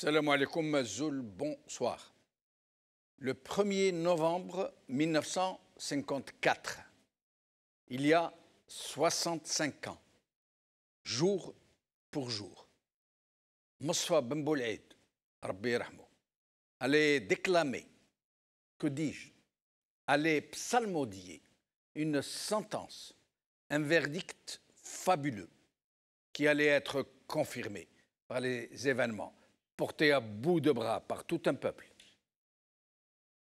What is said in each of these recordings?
Salam alaikum Mazoul, bonsoir. Le 1er novembre 1954, il y a 65 ans, jour pour jour, Mosfa Ben Boulaïd, allait déclamer, que dis-je, allait psalmodier une sentence, un verdict fabuleux qui allait être confirmé par les événements porté à bout de bras par tout un peuple.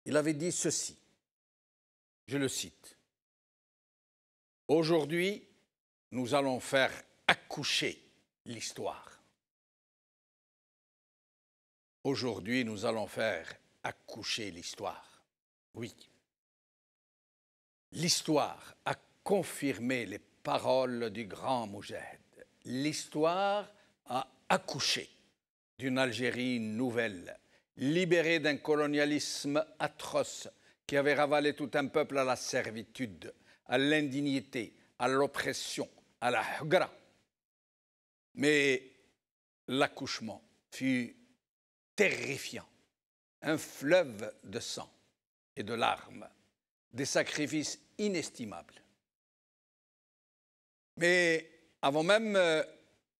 Il avait dit ceci, je le cite, Aujourd'hui, nous allons faire accoucher l'histoire. Aujourd'hui, nous allons faire accoucher l'histoire. Oui. L'histoire a confirmé les paroles du grand Moujahid. L'histoire a accouché d'une Algérie nouvelle, libérée d'un colonialisme atroce qui avait ravalé tout un peuple à la servitude, à l'indignité, à l'oppression, à la hugra. Mais l'accouchement fut terrifiant, un fleuve de sang et de larmes, des sacrifices inestimables. Mais avant même euh,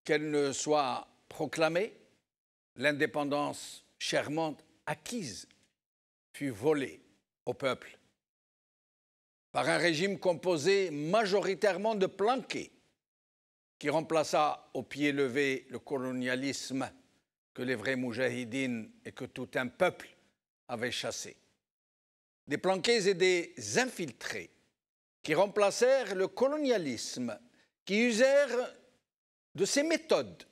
qu'elle ne soit proclamée, l'indépendance chèrement acquise fut volée au peuple par un régime composé majoritairement de planqués qui remplaça au pied levé le colonialisme que les vrais moujahidines et que tout un peuple avaient chassé. Des planqués et des infiltrés qui remplacèrent le colonialisme, qui usèrent de ces méthodes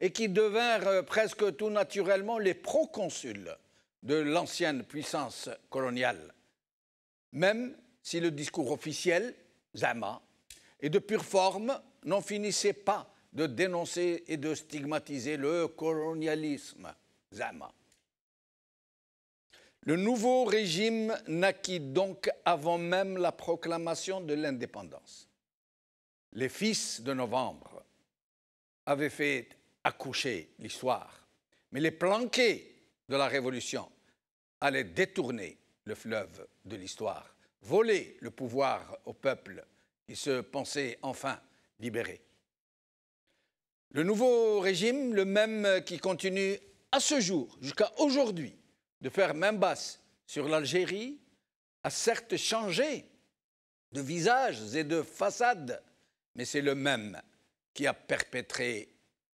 et qui devinrent euh, presque tout naturellement les proconsuls de l'ancienne puissance coloniale, même si le discours officiel, Zama, et de pure forme, n'en finissait pas de dénoncer et de stigmatiser le colonialisme, Zama. Le nouveau régime naquit donc avant même la proclamation de l'indépendance. Les fils de novembre avaient fait accoucher l'histoire. Mais les planqués de la Révolution allaient détourner le fleuve de l'histoire, voler le pouvoir au peuple qui se pensait enfin libéré. Le nouveau régime, le même qui continue à ce jour, jusqu'à aujourd'hui, de faire main basse sur l'Algérie, a certes changé de visage et de façade, mais c'est le même qui a perpétré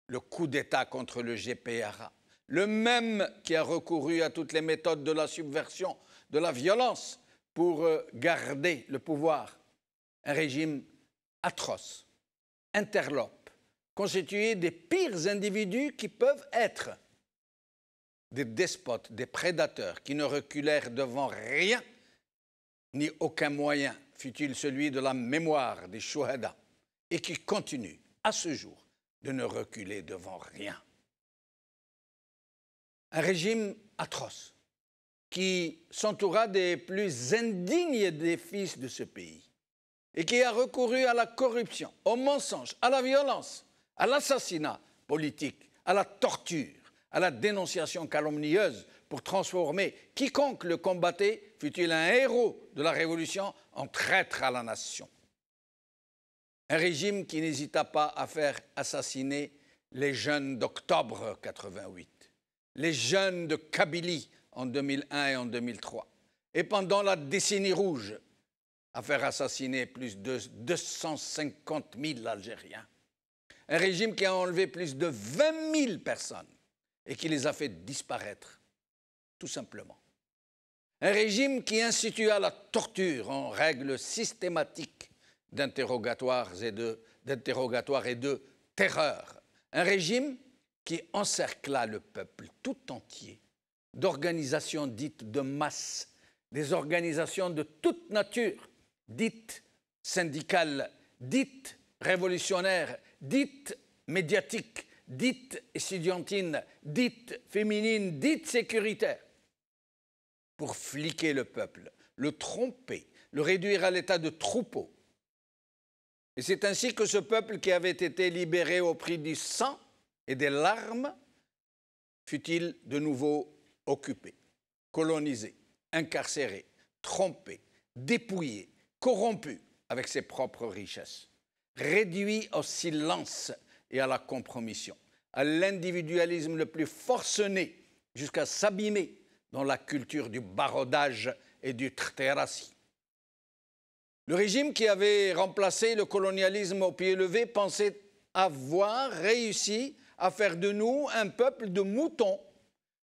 le coup d'État contre le GPRA, le même qui a recouru à toutes les méthodes de la subversion, de la violence pour euh, garder le pouvoir. Un régime atroce, interlope, constitué des pires individus qui peuvent être des despotes, des prédateurs qui ne reculèrent devant rien, ni aucun moyen, fut-il celui de la mémoire des Shuhada, et qui continuent à ce jour de ne reculer devant rien. Un régime atroce qui s'entoura des plus indignes des fils de ce pays et qui a recouru à la corruption, au mensonge, à la violence, à l'assassinat politique, à la torture, à la dénonciation calomnieuse pour transformer quiconque le combattait, fut-il un héros de la Révolution, en traître à la nation. Un régime qui n'hésita pas à faire assassiner les jeunes d'octobre 88, les jeunes de Kabylie en 2001 et en 2003, et pendant la décennie rouge, à faire assassiner plus de 250 000 Algériens. Un régime qui a enlevé plus de 20 000 personnes et qui les a fait disparaître, tout simplement. Un régime qui institua la torture en règle systématique d'interrogatoires et de, et de terreur. Un régime qui encercla le peuple tout entier d'organisations dites de masse, des organisations de toute nature, dites syndicales, dites révolutionnaires, dites médiatiques, dites étudiantines, dites féminines, dites sécuritaires, pour fliquer le peuple, le tromper, le réduire à l'état de troupeau, et c'est ainsi que ce peuple qui avait été libéré au prix du sang et des larmes fut-il de nouveau occupé, colonisé, incarcéré, trompé, dépouillé, corrompu avec ses propres richesses, réduit au silence et à la compromission, à l'individualisme le plus forcené jusqu'à s'abîmer dans la culture du barodage et du trterassi. Le régime qui avait remplacé le colonialisme au pied levé pensait avoir réussi à faire de nous un peuple de moutons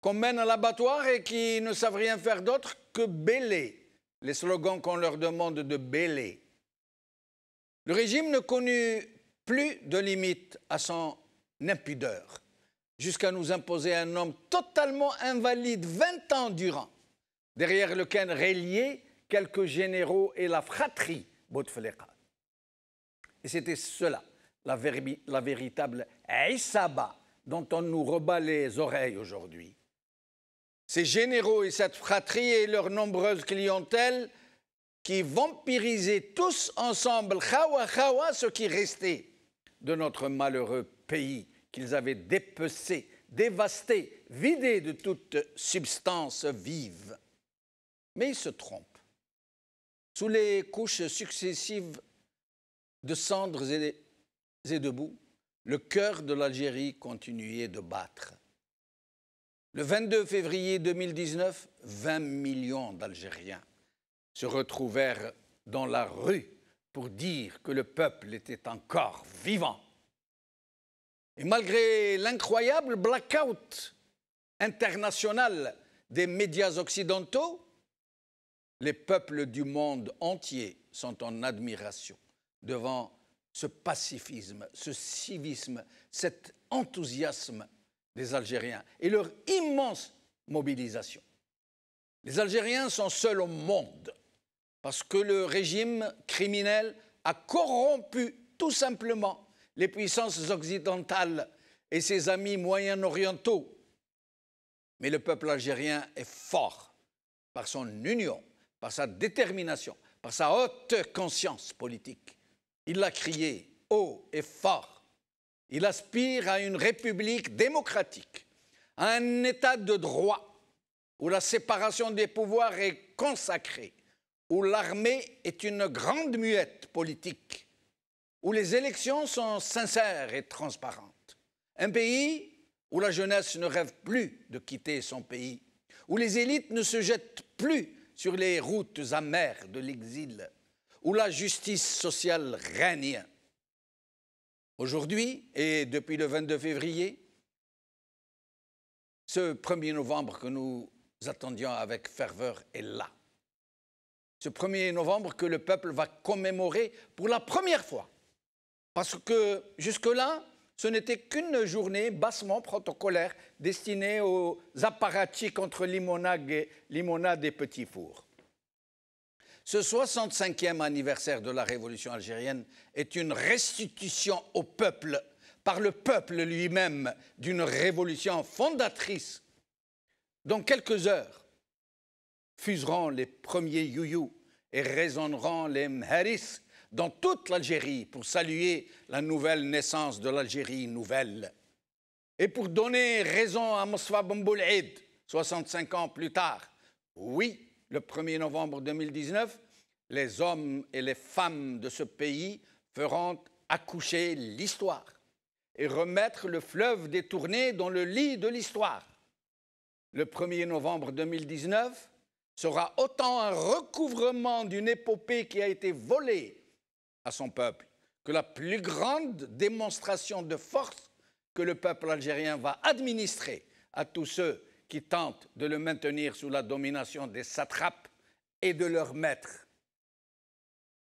qu'on mène à l'abattoir et qui ne savent rien faire d'autre que bêler, les slogans qu'on leur demande de bêler. Le régime ne connut plus de limite à son impudeur, jusqu'à nous imposer un homme totalement invalide 20 ans durant, derrière lequel réliaient quelques généraux et la fratrie Bouteflika. Et c'était cela, la, véritable Issaba dont on nous rebat les oreilles aujourd'hui. Ces généraux et cette fratrie et leur nombreuse clientèle qui vampirisaient tous ensemble, khawa khawa, ce qui restait de notre malheureux pays qu'ils avaient dépecé, dévasté, vidé de toute substance vive. Mais ils se trompent. Sous les couches successives de cendres et de boue, le cœur de l'Algérie continuait de battre. Le 22 février 2019, 20 millions d'Algériens se retrouvèrent dans la rue pour dire que le peuple était encore vivant. Et malgré l'incroyable blackout international des médias occidentaux, les peuples du monde entier sont en admiration devant ce pacifisme, ce civisme, cet enthousiasme des Algériens et leur immense mobilisation. Les Algériens sont seuls au monde parce que le régime criminel a corrompu tout simplement les puissances occidentales et ses amis moyen-orientaux. Mais le peuple algérien est fort par son union, par sa détermination, par sa haute conscience politique. Il l'a crié haut et fort. Il aspire à une république démocratique, à un état de droit où la séparation des pouvoirs est consacrée, où l'armée est une grande muette politique, où les élections sont sincères et transparentes. Un pays où la jeunesse ne rêve plus de quitter son pays, où les élites ne se jettent plus sur les routes amères de l'exil, où la justice sociale règne. Aujourd'hui, et depuis le 22 février, ce 1er novembre que nous attendions avec ferveur est là ce 1er novembre que le peuple va commémorer pour la première fois. Parce que jusque-là, ce n'était qu'une journée bassement protocolaire destinée aux apparatchiks contre limonade et, petits fours. Ce 65e anniversaire de la révolution algérienne est une restitution au peuple, par le peuple lui-même, d'une révolution fondatrice. Dans quelques heures, fuseront les premiers youyou et résonneront les mharis dans toute l'Algérie pour saluer la nouvelle naissance de l'Algérie nouvelle. Et pour donner raison à Mosfa Eid, 65 ans plus tard, oui, le 1er novembre 2019, les hommes et les femmes de ce pays feront accoucher l'histoire et remettre le fleuve détourné dans le lit de l'histoire. Le 1er novembre 2019, sera autant un recouvrement d'une épopée qui a été volée à son peuple que la plus grande démonstration de force que le peuple algérien va administrer à tous ceux qui tentent de le maintenir sous la domination des satrapes et de leurs maîtres.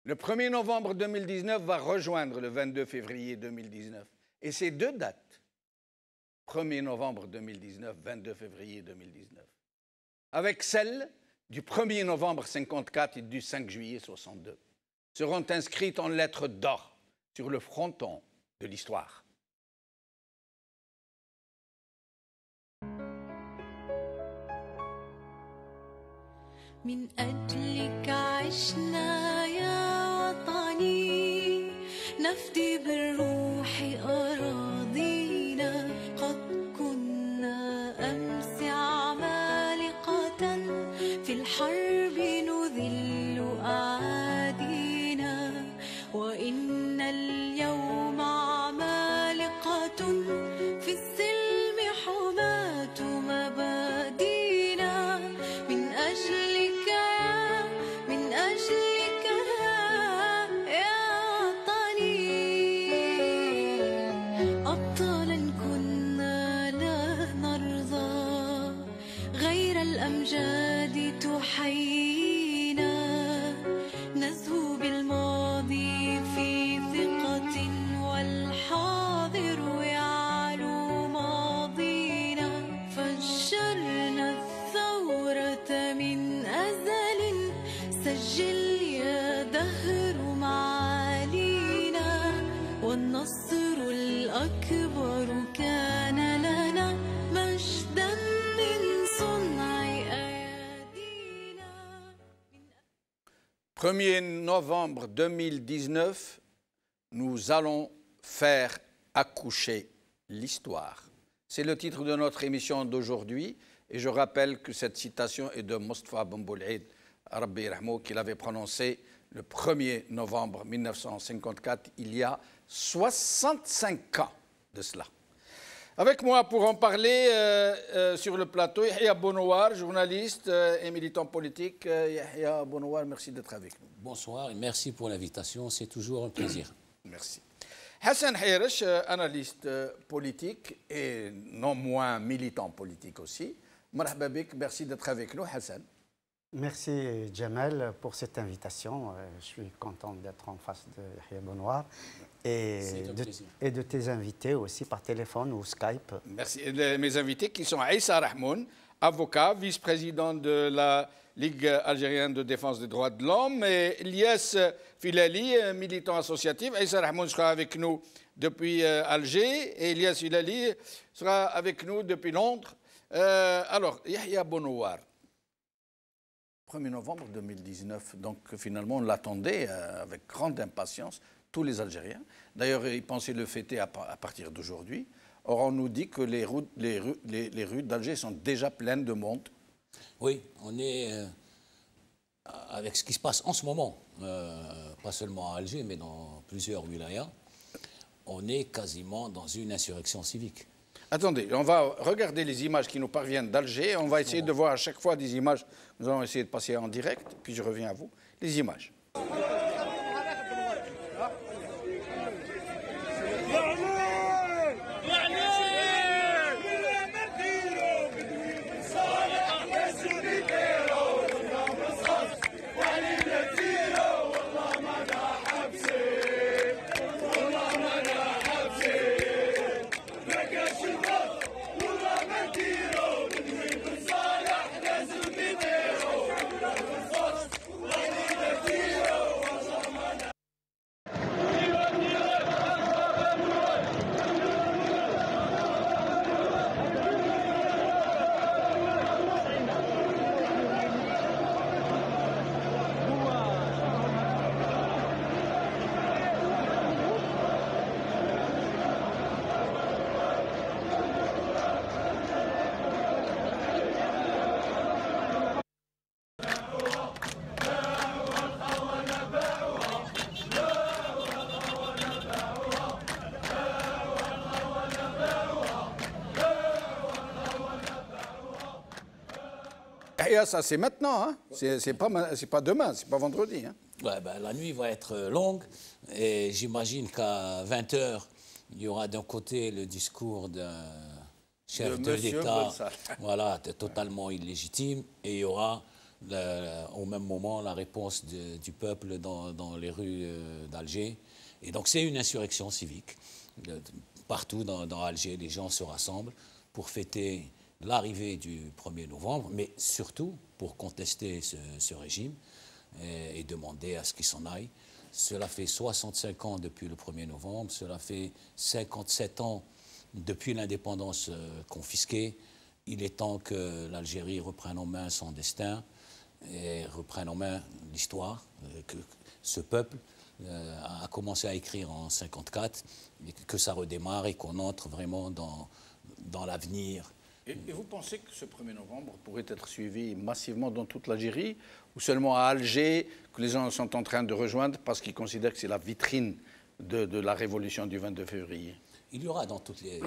Le 1er novembre 2019 va rejoindre le 22 février 2019. Et ces deux dates, 1er novembre 2019, 22 février 2019, avec celle du 1er novembre 54 et du 5 juillet 62 seront inscrites en lettres d'or sur le fronton de l'histoire. الحرب 1er novembre 2019, nous allons faire accoucher l'histoire. C'est le titre de notre émission d'aujourd'hui. Et je rappelle que cette citation est de Mustafa Bamboulid, Rabbi Rahmou, qu'il avait prononcée le 1er novembre 1954, il y a 65 ans de cela. Avec moi pour en parler euh, euh, sur le plateau, Yahya Bonouar, journaliste euh, et militant politique. Yahya Bonouar, merci d'être avec nous. Bonsoir et merci pour l'invitation. C'est toujours un plaisir. Merci. Hassan euh, analyste euh, politique et non moins militant politique aussi. Marhaba bik, merci d'être avec nous, Hassan. Merci Jamal pour cette invitation. Je suis content d'être en face de Yahya Benoît et de, plaisir. et de tes invités aussi par téléphone ou Skype. Merci. Et mes invités qui sont Aïssa Rahmoun, avocat, vice-président de la Ligue algérienne de défense des droits de l'homme, et Elias Filali, militant associatif. Aïssa Rahmoun sera avec nous depuis euh, Alger et Elias Filali sera avec nous depuis Londres. Euh, alors, Yahya Bonouar, 1er novembre 2019, donc finalement on l'attendait euh, avec grande impatience, tous les Algériens. D'ailleurs, ils pensaient le fêter à, par- à partir d'aujourd'hui. Or, on nous dit que les rues, les rues, les- les rues d'Alger sont déjà pleines de monde. Oui, on est euh, avec ce qui se passe en ce moment, euh, pas seulement à Alger, mais dans plusieurs wilayas, on est quasiment dans une insurrection civique. Attendez, on va regarder les images qui nous parviennent d'Alger. On va essayer de voir à chaque fois des images. Nous allons essayer de passer en direct, puis je reviens à vous. Les images. Et ça, c'est maintenant. Hein. C'est pas, pas demain, c'est pas vendredi. Hein. Ouais, ben, la nuit va être euh, longue et j'imagine qu'à 20h, il y aura d'un côté le discours d'un chef De l'État, voilà, totalement illégitime, et il y aura le- au même moment la réponse de- du peuple dans, dans les rues euh, d'Alger. Et donc c'est une insurrection civique. Partout dans, dans Alger, les gens se rassemblent pour fêter l'arrivée du 1er novembre, mais surtout pour contester ce, régime et, et demander à ce qu'il s'en aille. Cela fait 65 ans depuis le 1er novembre, cela fait 57 ans depuis l'indépendance euh, confisquée. Il est temps que l'Algérie reprenne en main son destin et reprenne en main l'histoire, euh, que ce peuple euh, a commencé à écrire en 54, et que ça redémarre et qu'on entre vraiment dans l'avenir Et, vous pensez que ce 1er novembre pourrait être suivi massivement dans toute l'Algérie ou seulement à Alger, que les gens sont en train de rejoindre parce qu'ils considèrent que c'est la vitrine de, la révolution du 22 février? Il y aura dans toutes les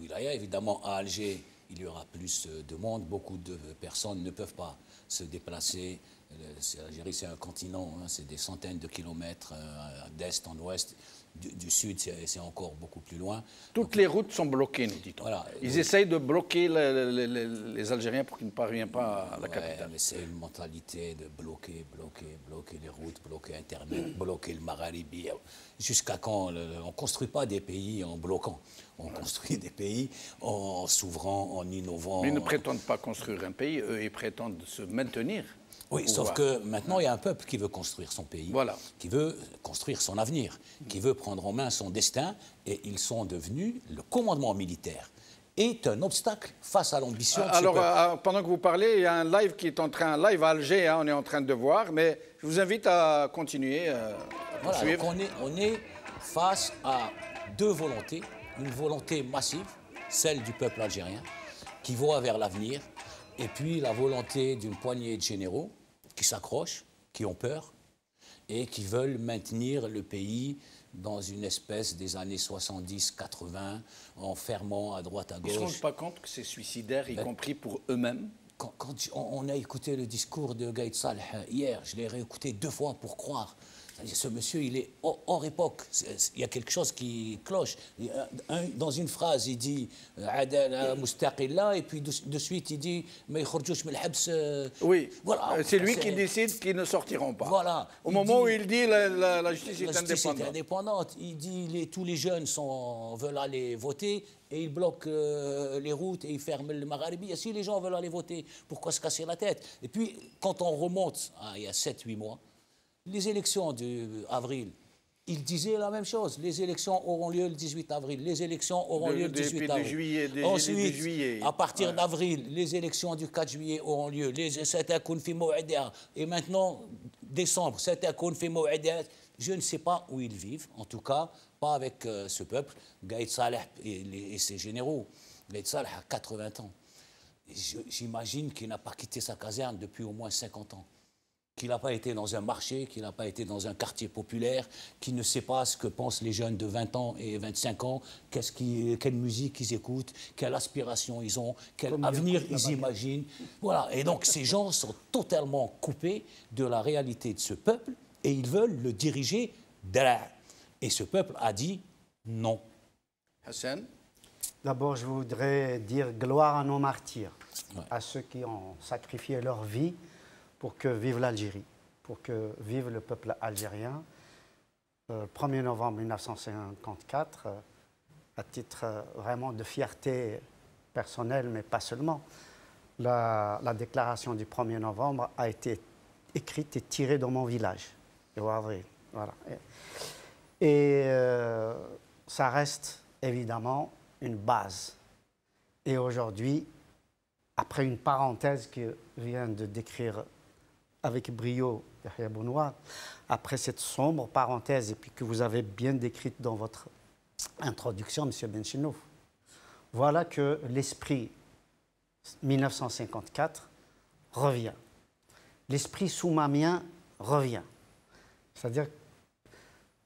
wilayas, évidemment à Alger, il y aura plus euh, de monde, beaucoup de personnes ne peuvent pas se déplacer. C'est- L'Algérie, c'est un continent, hein, c'est des centaines de kilomètres euh, d'est en ouest. Du, du sud, c'est encore beaucoup plus loin. Toutes les routes sont bloquées, nous dit-on. Voilà. Ils essayent de bloquer le- le- le- les Algériens pour qu'ils ne parviennent pas à la Ouais, capitale. c'est une mentalité de bloquer, bloquer, bloquer les routes, bloquer Internet, bloquer le Magharibi. Jusqu'à quand On ne construit pas des pays en bloquant. On construit des pays en s'ouvrant, en innovant. Mais ils ne prétendent pas construire un pays, eux, ils prétendent se maintenir. Oui, sauf que maintenant, il y a un peuple qui veut construire son pays, Voilà. qui veut construire son avenir, qui veut prendre en main son destin, et ils sont devenus, le commandement militaire est un obstacle face à l'ambition de ce Alors, peuple. euh, pendant que vous parlez, il y a un live qui est en train, un live à Alger, hein, on est en train de voir, mais je vous invite à continuer, euh, à Voilà, on est, on est face à deux volontés. Une volonté massive, celle du peuple algérien, qui voit vers l'avenir, et puis la volonté d'une poignée de généraux qui s'accrochent, qui ont peur, et qui veulent maintenir le pays dans une espèce des années 70-80, en fermant à droite à Ils ne se gauche. rendent pas compte que c'est suicidaire, y Ben- compris pour eux-mêmes. Quand, on a écouté le discours de Gaït Saleh hier, je l'ai réécouté deux fois pour croire. Ce monsieur, il est hors, époque. Il y a quelque chose qui cloche. Dans une phrase, il dit euh, Adala mustaqilla, et puis de, suite, il dit Mais euh, Oui, Voilà. Euh, c'est lui qui décide qu'ils ne sortiront pas. Voilà. Au Il moment dit- où il dit la, la- la justice la est justice est indépendante. Il dit les, tous les jeunes sont, veulent aller voter et il bloque euh, les routes et il ferme le Magharibi. Si les gens veulent aller voter, pourquoi se casser la tête? Et puis, quand on remonte à il y a 7-8 mois, les élections d'avril, il disait la même chose. Les élections auront lieu le 18 avril. Les élections auront lieu le 18 avril. Ensuite, juillet. à partir d'avril, les élections du 4 juillet auront lieu. Les, et maintenant, décembre, je ne sais pas où ils vivent, en tout cas, pas avec euh, ce peuple. Gaïd Saleh et, ses généraux. Gaïd Saleh a 80 ans. J'imagine qu'il n'a pas quitté sa caserne depuis au moins 50 ans qu'il n'a pas été dans un marché, qu'il n'a pas été dans un quartier populaire, qu'il ne sait pas ce que pensent les jeunes de 20 ans et 25 ans, qu'est-ce qui, quelle musique ils écoutent, quelle aspiration ils ont, quel avenir ils imaginent. Voilà. Et donc ces gens sont totalement coupés de la réalité de ce peuple et ils veulent le diriger derrière. Et ce peuple a dit non. Hassan? D'abord, je voudrais dire gloire à nos martyrs, Ouais. à ceux qui ont sacrifié leur vie pour que vive l'Algérie, pour que vive le peuple algérien. Euh, 1er novembre 1954, euh, à titre euh, vraiment de fierté personnelle, mais pas seulement, la, la déclaration du 1er novembre a été écrite et tirée dans mon village. Voilà. Et, et, euh, ça reste évidemment une base. Et aujourd'hui, après une parenthèse que vient de décrire avec brio Yahya Bounoir, après cette sombre parenthèse, et puis que vous avez bien décrite dans votre introduction, M. Benchinouf, voilà que l'esprit 1954 revient. L'esprit soumamien revient. C'est-à-dire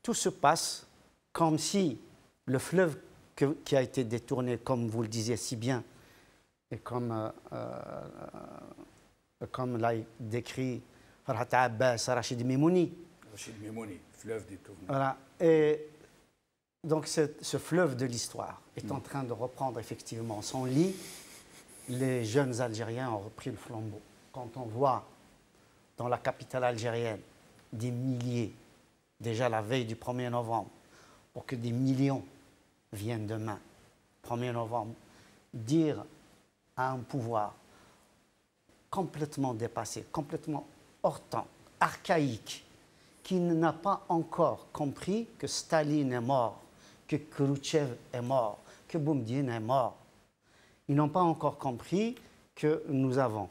tout se passe comme si le fleuve que- qui a été détourné, comme vous le disiez si bien, et comme, euh, euh, comme l'a décrit Farhat Abbas, Rachid Mimouni. Rachid Mimouni, fleuve détourné. Voilà. Et donc ce, ce fleuve de l'histoire est en train de reprendre effectivement son lit. Les jeunes Algériens ont repris le flambeau. Quand on voit dans la capitale algérienne des milliers, déjà la veille du 1er novembre, pour que des millions viennent demain, 1er novembre, dire à un pouvoir complètement dépassé, complètement hors temps, archaïque, qui n'a pas encore compris que Staline est mort, que Khrouchtchev est mort, que Boumediene est mort. Ils n'ont pas encore compris que nous avons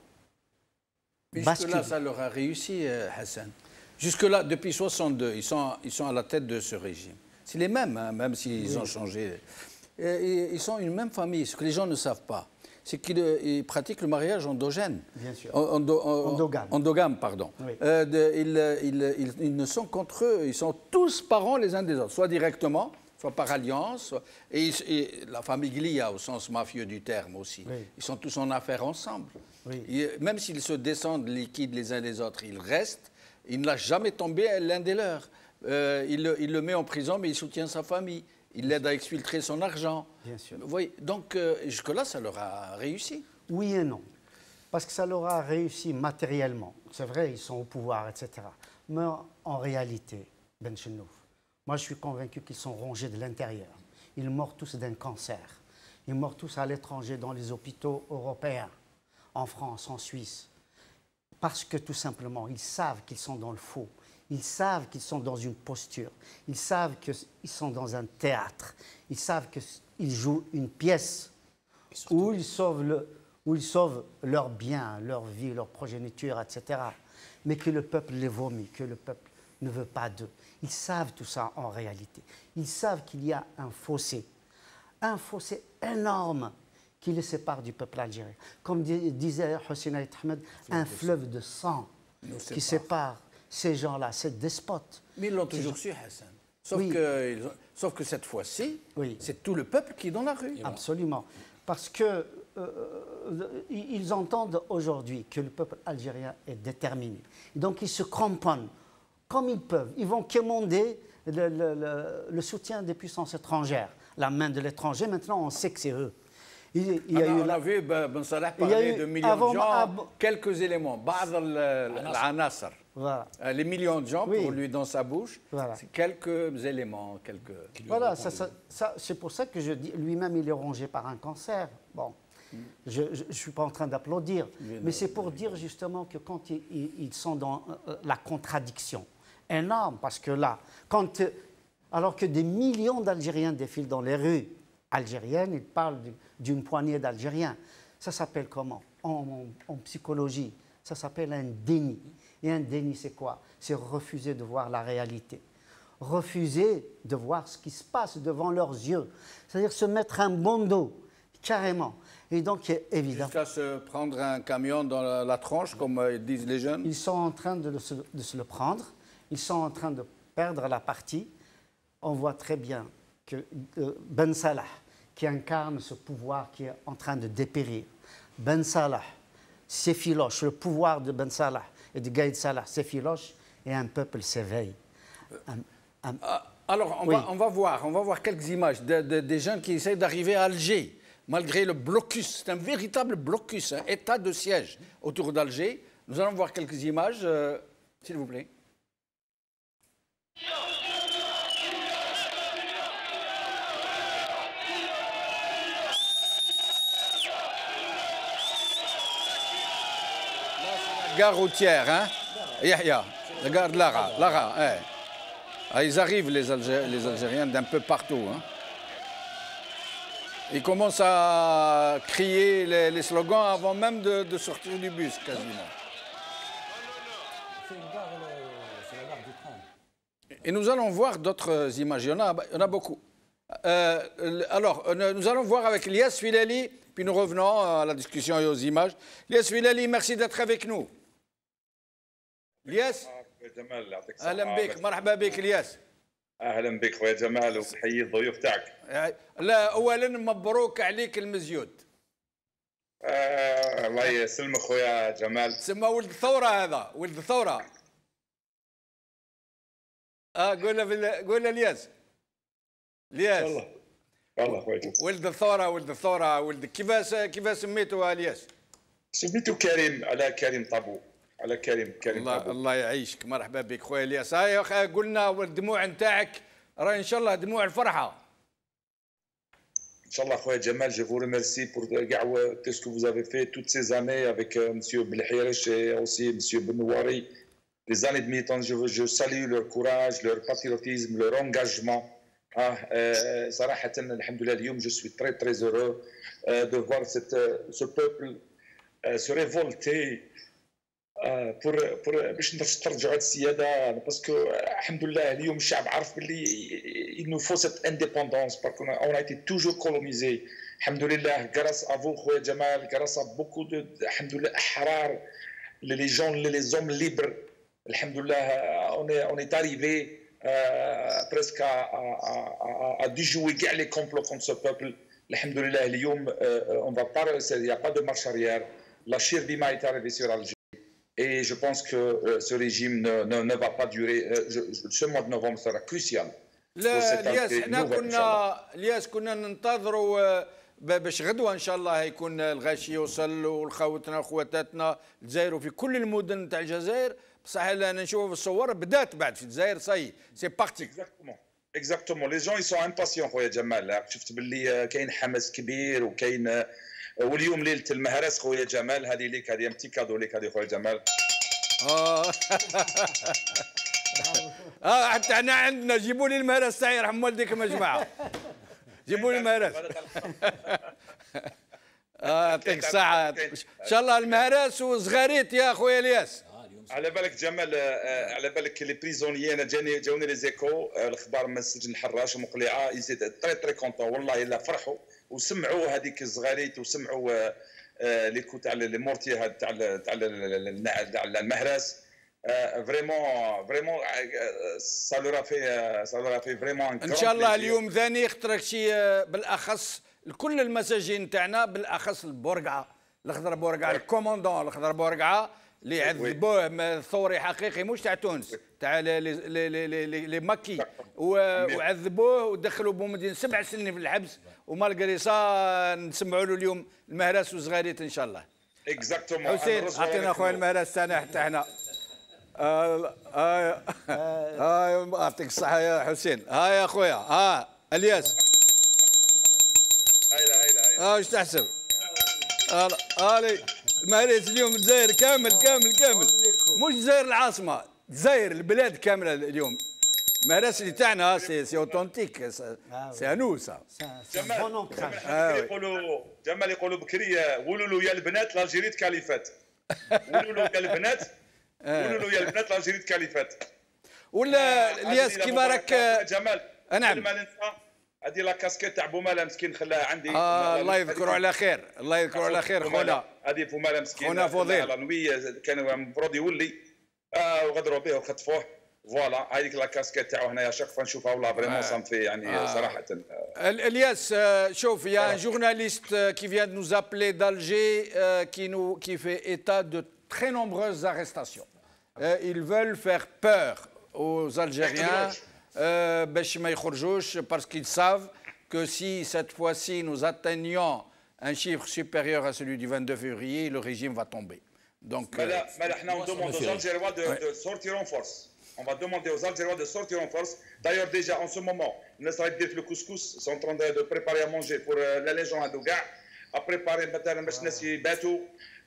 jusque-là, ça leur a réussi, euh, Hassan. Jusque-là, depuis 62, ils sont, ils sont à la tête de ce régime. C'est les mêmes, hein, même s'ils ont changé. Et- et ils sont une même famille. Ce que les gens ne savent pas, c'est qu'il euh, pratique le mariage endogène. Bien sûr. En- endo- en- Endogame. endogame, pardon. Oui. Euh, de- ils, euh, ils- ils- ils ne sont qu'entre eux, ils sont tous parents les uns des autres, soit directement, soit par alliance. soit- Et, et la famille Glia, au sens mafieux du terme aussi, Oui. ils sont tous en affaires ensemble. Oui. Et même s'ils se descendent liquides les uns des autres, ils restent. Il ne l'a jamais tombé l'un des leurs. Euh, il, le, il le met en prison, mais il soutient sa famille. Il l'aide à exfiltrer son argent. Bien sûr. Vous voyez, donc euh, jusque-là, ça leur a réussi. Oui et non. Parce que ça leur a réussi matériellement. C'est vrai, ils sont au pouvoir, etc. Mais en réalité, Ben Chennouf, moi je suis convaincu qu'ils sont rongés de l'intérieur. Ils meurent tous d'un cancer. Ils meurent tous à l'étranger, dans les hôpitaux européens, en France, en Suisse. Parce que tout simplement, ils savent qu'ils sont dans le faux. Ils savent qu'ils sont dans une posture. Ils savent qu'ils sont dans un théâtre. Ils savent qu'ils jouent une pièce où ils sauvent, le- où ils sauvent leur bien, leur vie, leur progéniture, etc. Mais que le peuple les vomit, que le peuple ne veut pas d'eux. Ils savent tout ça en réalité. Ils savent qu'il y a un fossé, un fossé énorme qui les sépare du peuple algérien. Comme di- disait Hossein Ahmed, un fleuve de sang qui sépare ces gens-là, ces despotes. Mais ils l'ont toujours su, Hassan. Sauf, oui. que, sauf que cette fois-ci, oui. c'est tout le peuple qui est dans la rue. Absolument. Parce que euh, euh, ils entendent aujourd'hui que le peuple algérien est déterminé. Donc ils se cramponnent comme ils peuvent. Ils vont commander le, soutien des puissances étrangères. La main de l'étranger, maintenant, on sait que c'est eux. Il, y a ah eu la... vu Ben, ben Salah parler de millions de gens, quelques éléments. Ba'd al-Anasr. Voilà. Euh, Les millions de gens Oui. pour lui dans sa bouche, Voilà. c'est quelques éléments, quelques. Voilà, ça- ça- ça- c'est pour ça que je dis, lui-même, il est rongé par un cancer. Bon, je ne suis pas en train d'applaudir, mais c'est pour dire justement que quand ils, ils- ils sont dans euh, la contradiction énorme, parce que là, quand, euh, alors que des millions d'Algériens défilent dans les rues algériennes, ils parlent du- d'une poignée d'Algériens. Ça s'appelle comment? En, en- en psychologie, ça s'appelle un déni. Et un déni, c'est quoi? C'est refuser de voir la réalité refuser de voir ce qui se passe devant leurs yeux. C'est-à-dire se mettre un bandeau, carrément. Et donc, évidemment, Jusqu'à se prendre un camion dans la, la tronche, comme euh, disent les jeunes. ils sont en train de, le- se, de se le prendre, ils sont en train de perdre la partie. On voit très bien que euh, Ben Salah, qui incarne ce pouvoir qui est en train de dépérir, Ben Salah s'effiloche, le pouvoir de Ben Salah et de Gaïd Salah s'effiloche et un peuple s'éveille. Un- Ah, Alors, on, Oui. va, on va voir, on va voir quelques images de- de- des jeunes qui essayent d'arriver à Alger, malgré le blocus. C'est un véritable blocus, un état de siège autour d'Alger. Nous allons voir quelques images, euh, s'il vous plaît. Gare routière, hein? Yahya, la gare de Lara. Lara, eh. Ah, ils arrivent, les, Algé- les Algériens, d'un peu partout. hein. Ils commencent à crier les, slogans avant même de, sortir du bus, quasiment. C'est la du. Et nous allons voir d'autres images. Il y en a, beaucoup. Euh, alors, euh, nous allons voir avec Lias Filali, puis nous revenons à la discussion et aux images. Lias Filali, merci d'être avec nous. Lias, جمال يعطيك أهلا بك مرحبا بك الياس. أهلا بك خويا جمال وتحيي الضيوف تاعك. لا اولا مبروك عليك المزيود. آه الله يسلمك خويا جمال. تسمى ولد الثورة هذا ولد الثورة. آه قول له قول له الياس. الياس. والله والله خويا جمال. ولد الثورة ولد الثورة ولد كيفاش كيفاش سميتو الياس؟ سميتو كريم على كريم طابو. على كريم كريم الله الله يعيشك. مرحبا بك خويا الياس هاي قلنا والدموع نتاعك راه إن شاء الله دموع الفرحة. إن شاء الله خويا جمال جو فو ريميرسي بور كاع كيسكو فوز افي في توت سي زاني افيك مسيو بالحيرش اوسي مسيو بنواري لي زاني دو ميتون جو جو سالي لو كوراج لو باتريوتيزم لو انجاجمون آه صراحة الحمد لله اليوم جو سوي تري تري زورو دو فوار سو بوبل سو ريفولتي آه، بور بور باش نرجعوا هذه السيادة باسكو الحمد لله اليوم الشعب عرف باللي انه فو سيت انديبوندونس باركو اون ايتي توجو كولونيزي الحمد لله كراس افو خويا جمال كراس بوكو دو الحمد لله أحرار لي جون لي زوم ليبر. الحمد لله اون اون ايت اريفي بريسك ا ديجوي كاع لي كومبلو كونت سو بوبل الحمد لله اليوم اون فا با سي با دو مارش اريير لا شير ديما ايت اريفي سور الجي et je pense que euh, ce régime ne, ne, ne va pas durer. Euh, ce mois de novembre sera crucial. لا الياس إحنا. كنا الياس كنا ننتظروا آه، باش غدوة إن شاء الله يكون الغاشي يوصل والخوتنا وخواتاتنا الجزائر وفي كل المدن تاع الجزائر بصح أنا نشوف في الصور بدات بعد في الجزائر صاي سي بارتي. Les gens ils sont impatients خويا جمال شفت باللي آه، كاين حماس كبير وكاين آه، واليوم ليلة المهرس خويا جمال هذه ليك هذه أمتي كادو ليك هذه خويا جمال. آه آه حتى إحنا عندنا جيبوا لي المهرس تاعي يرحم والديك المجمعه جيبوا لي المهرس. آه يعطيك الصحة. إن شاء الله المهرس وصغاريت يا خويا إلياس. على بالك جمال آه، على بالك لي بريزونيي أنا جاني جاوني لي زيكو آه، الاخبار من السجن الحراش ومقلعة. يزيد تري تري كونتون والله إلا فرحوا. وسمعوا هذيك الزغاريت وسمعوا آه، آه، لي كو تاع لي مورتي هاد تاع تاع تاع المهراس. فريمون فريمون سا لورا في سا لورا في فريمون إن شاء الله اليوم ثاني يخترق شي آه، بالأخص لكل المساجين تاعنا بالأخص البرقعه الاخضر برقعه الكوموندون الاخضر برقعه اللي عذبوه ثوري حقيقي مش تاع تونس تاع لي- مكي. وعذبوه ودخلوا بومدين سبع سنين في الحبس ومالغري سا نسمعوا له اليوم المهرس وصغاريت إن شاء الله. اكزاكتومون حسين أعطينا اخويا المهرس تاعنا حتى إحنا. آه، آه، آه، يعطيك الصحة يا حسين. ها يا أخويا ها الياس. هايله هايله هايله ها إيش تحسب؟ هلا المهرس اليوم الجزائر كامل كامل كامل مش الجزائر العاصمة الجزائر البلاد كاملة اليوم المهرس اللي تاعنا سي سي اوتونتيك سي جمال. جمال آه، حنا وي. يقولوا جمال يقولوا بكري قولوا له يا البنات لالجيري تكاليفات قولوا له يا البنات قولوا له يا البنات لالجيري تكاليفات ولا الياس كيما. راك جمال آه، نعم. قبل ما ننسى هذه لا كاسكيت تاع بومالا مسكين خلاها عندي آه الله يذكره على خير الله يذكره على خير خونا هذه بومالا مسكين خونا فضيل. على نوي كان المفروض يولي آه وغدروا به وخطفوه فوالا هذيك لا كاسكيت تاعو هنايا شاك فوا نشوفها والله فريمون سام في يعني صراحه آه، El- Elias, euh, chauffe, il y a un journaliste euh, qui vient de nous appeler d'Alger euh, qui, nous, qui fait état de très nombreuses arrestations. Euh, ils veulent faire peur aux Algériens euh, باش ما يخرجوش parce qu'ils savent que si cette fois-ci nous atteignons un chiffre supérieur à celui du 22 février, le régime va tomber. Donc, euh, مالا مالا حنا on demande aux Monsieur. Algérois de, Ouais. de sortir en force. On va demander aux Algérois de sortir en force. D'ailleurs, déjà en ce moment, الناس راهي دير في الكسكس sont en train de, de préparer à manger pour euh, la légion هذو كاع à préparer مثلا باش الناس يباتوا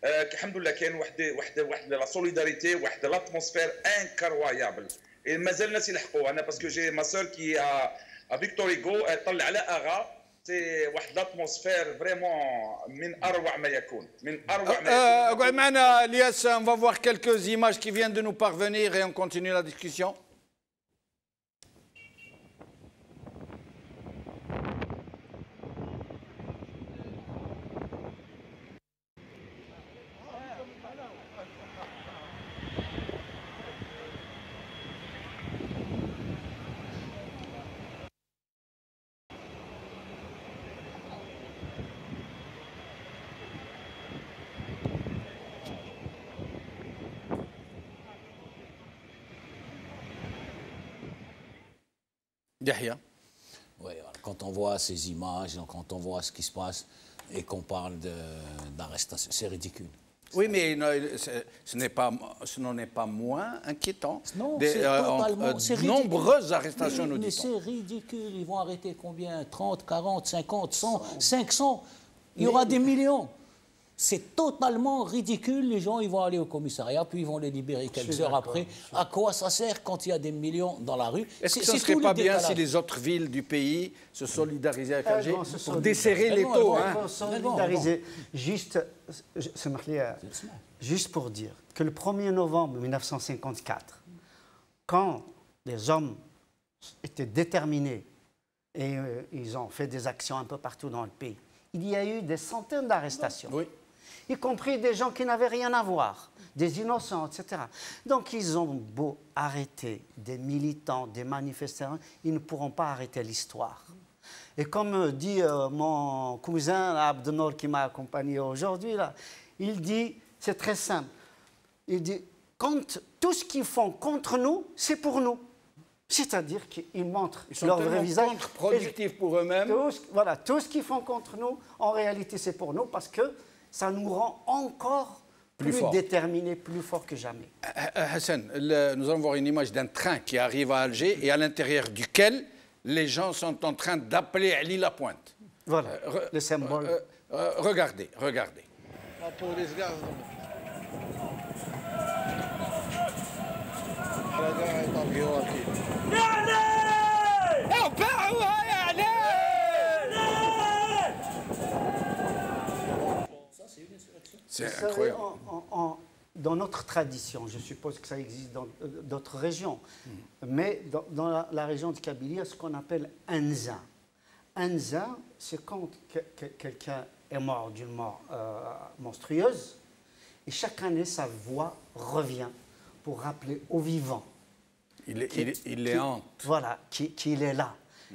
آه، الحمد لله كاين واحد واحد واحد لا سوليداريتي واحد لاتموسفير انكرويابل مازال الناس يلحقوا انا باسكو جي ما سور كي ا فيكتور ايغو طلع على اغا سي واحد لاتموسفير فريمون من اروع ما يكون من اروع ما euh, يكون اقعد معنا Elias, on va voir quelques images qui viennent de nous parvenir et on continue la discussion. On voit ces images, quand on voit ce qui se passe et qu'on parle d'arrestation, c'est ridicule. Oui, mais non, ce ce n'est pas, ce n'en est pas moins inquiétant. Non, c'est euh, euh, nombreuses arrestations, mais, nous mais c'est ridicule. Ils vont arrêter combien? 30, 40, 50, 100, 500 Il y aura des millions. C'est totalement ridicule. Les gens, ils vont aller au commissariat, puis ils vont les libérer quelques heures après. À quoi ça sert quand il y a des millions dans la rue? Est-ce que ce ne serait pas bien si les autres villes du pays se solidarisaient avec Alger ah, pour desserrer les taux hein? Juste, euh, juste pour dire que le 1er novembre 1954, quand les hommes étaient déterminés et euh, ils ont fait des actions un peu partout dans le pays. Il y a eu des centaines d'arrestations. Oui y compris des gens qui n'avaient rien à voir, des innocents, etc. Donc ils ont beau arrêter des militants, des manifestants, ils ne pourront pas arrêter l'histoire. Et comme euh, dit euh, mon cousin Abdenor qui m'a accompagné aujourd'hui, il dit, c'est très simple, il dit, quand tout ce qu'ils font contre nous, c'est pour nous. C'est-à-dire qu'ils montrent Ils sont leur vrai visage. contre-productifs pour eux-mêmes. Tout ce, voilà, tout ce qu'ils font contre nous, en réalité, c'est pour nous parce que ça nous rend encore Plus plus, déterminés, plus forts que jamais. Euh, euh, Hassan, le- nous allons voir une image d'un train qui arrive à Alger et à l'intérieur duquel les gens sont en train d'appeler Ali Lapointe. Voilà, Euh, re- le symbole. euh, euh, regardez, regardez. C'est savez, incroyable. en- en- en- dans notre tradition, je suppose que ça existe dans euh, d'autres régions, mais dans, dans la, la région de Kabylie, il y a ce qu'on appelle Anza. Anza, c'est quand que- que- quelqu'un est mort d'une mort euh, monstrueuse, et chaque année, sa voix revient pour rappeler aux vivants Il, est- qui- il, hante. Voilà, qui- qu'il est là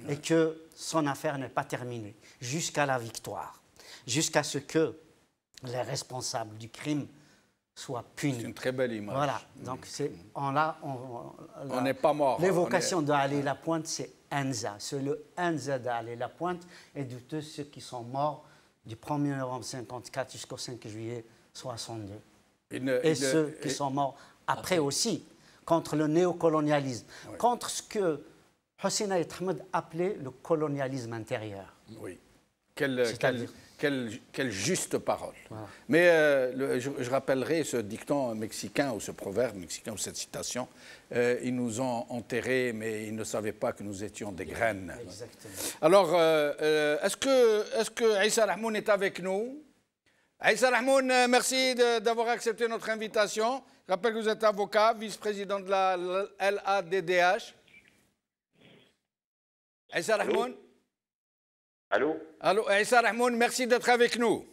et que son affaire n'est pas terminée jusqu'à la victoire, jusqu'à ce que les responsables du crime soient C'est punis. une très belle image. Voilà, donc c'est on l'a. On On n'est pas mort. L'évocation On d'Ali Lapointe, c'est Anza. C'est le Anza d'Ali Lapointe et de tous ceux qui sont morts du 1er novembre 54 jusqu'au 5 juillet 62 Il ne- et il- ceux qui et- sont morts après aussi, contre le néocolonialisme, contre ce que Hossein Aït Ahmed appelait le colonialisme intérieur. Oui. Quelle, C'est-à-dire quelle- quelle juste parole. Mais euh, le- je, je rappellerai ce dicton mexicain ou ce proverbe mexicain ou cette citation. euh, ils nous ont enterrés, mais ils ne savaient pas que nous étions des graines. Exactement. Alors, euh, est-ce que, est que Aïssa Rahmoun est avec nous? Aïssa Rahmoun, merci d'avoir accepté notre invitation. Je rappelle que vous êtes avocat, vice-président de la LADDH. Aïssa Rahmoun? الو Allô, Aïssa Rahmoun, merci d'être avec nous.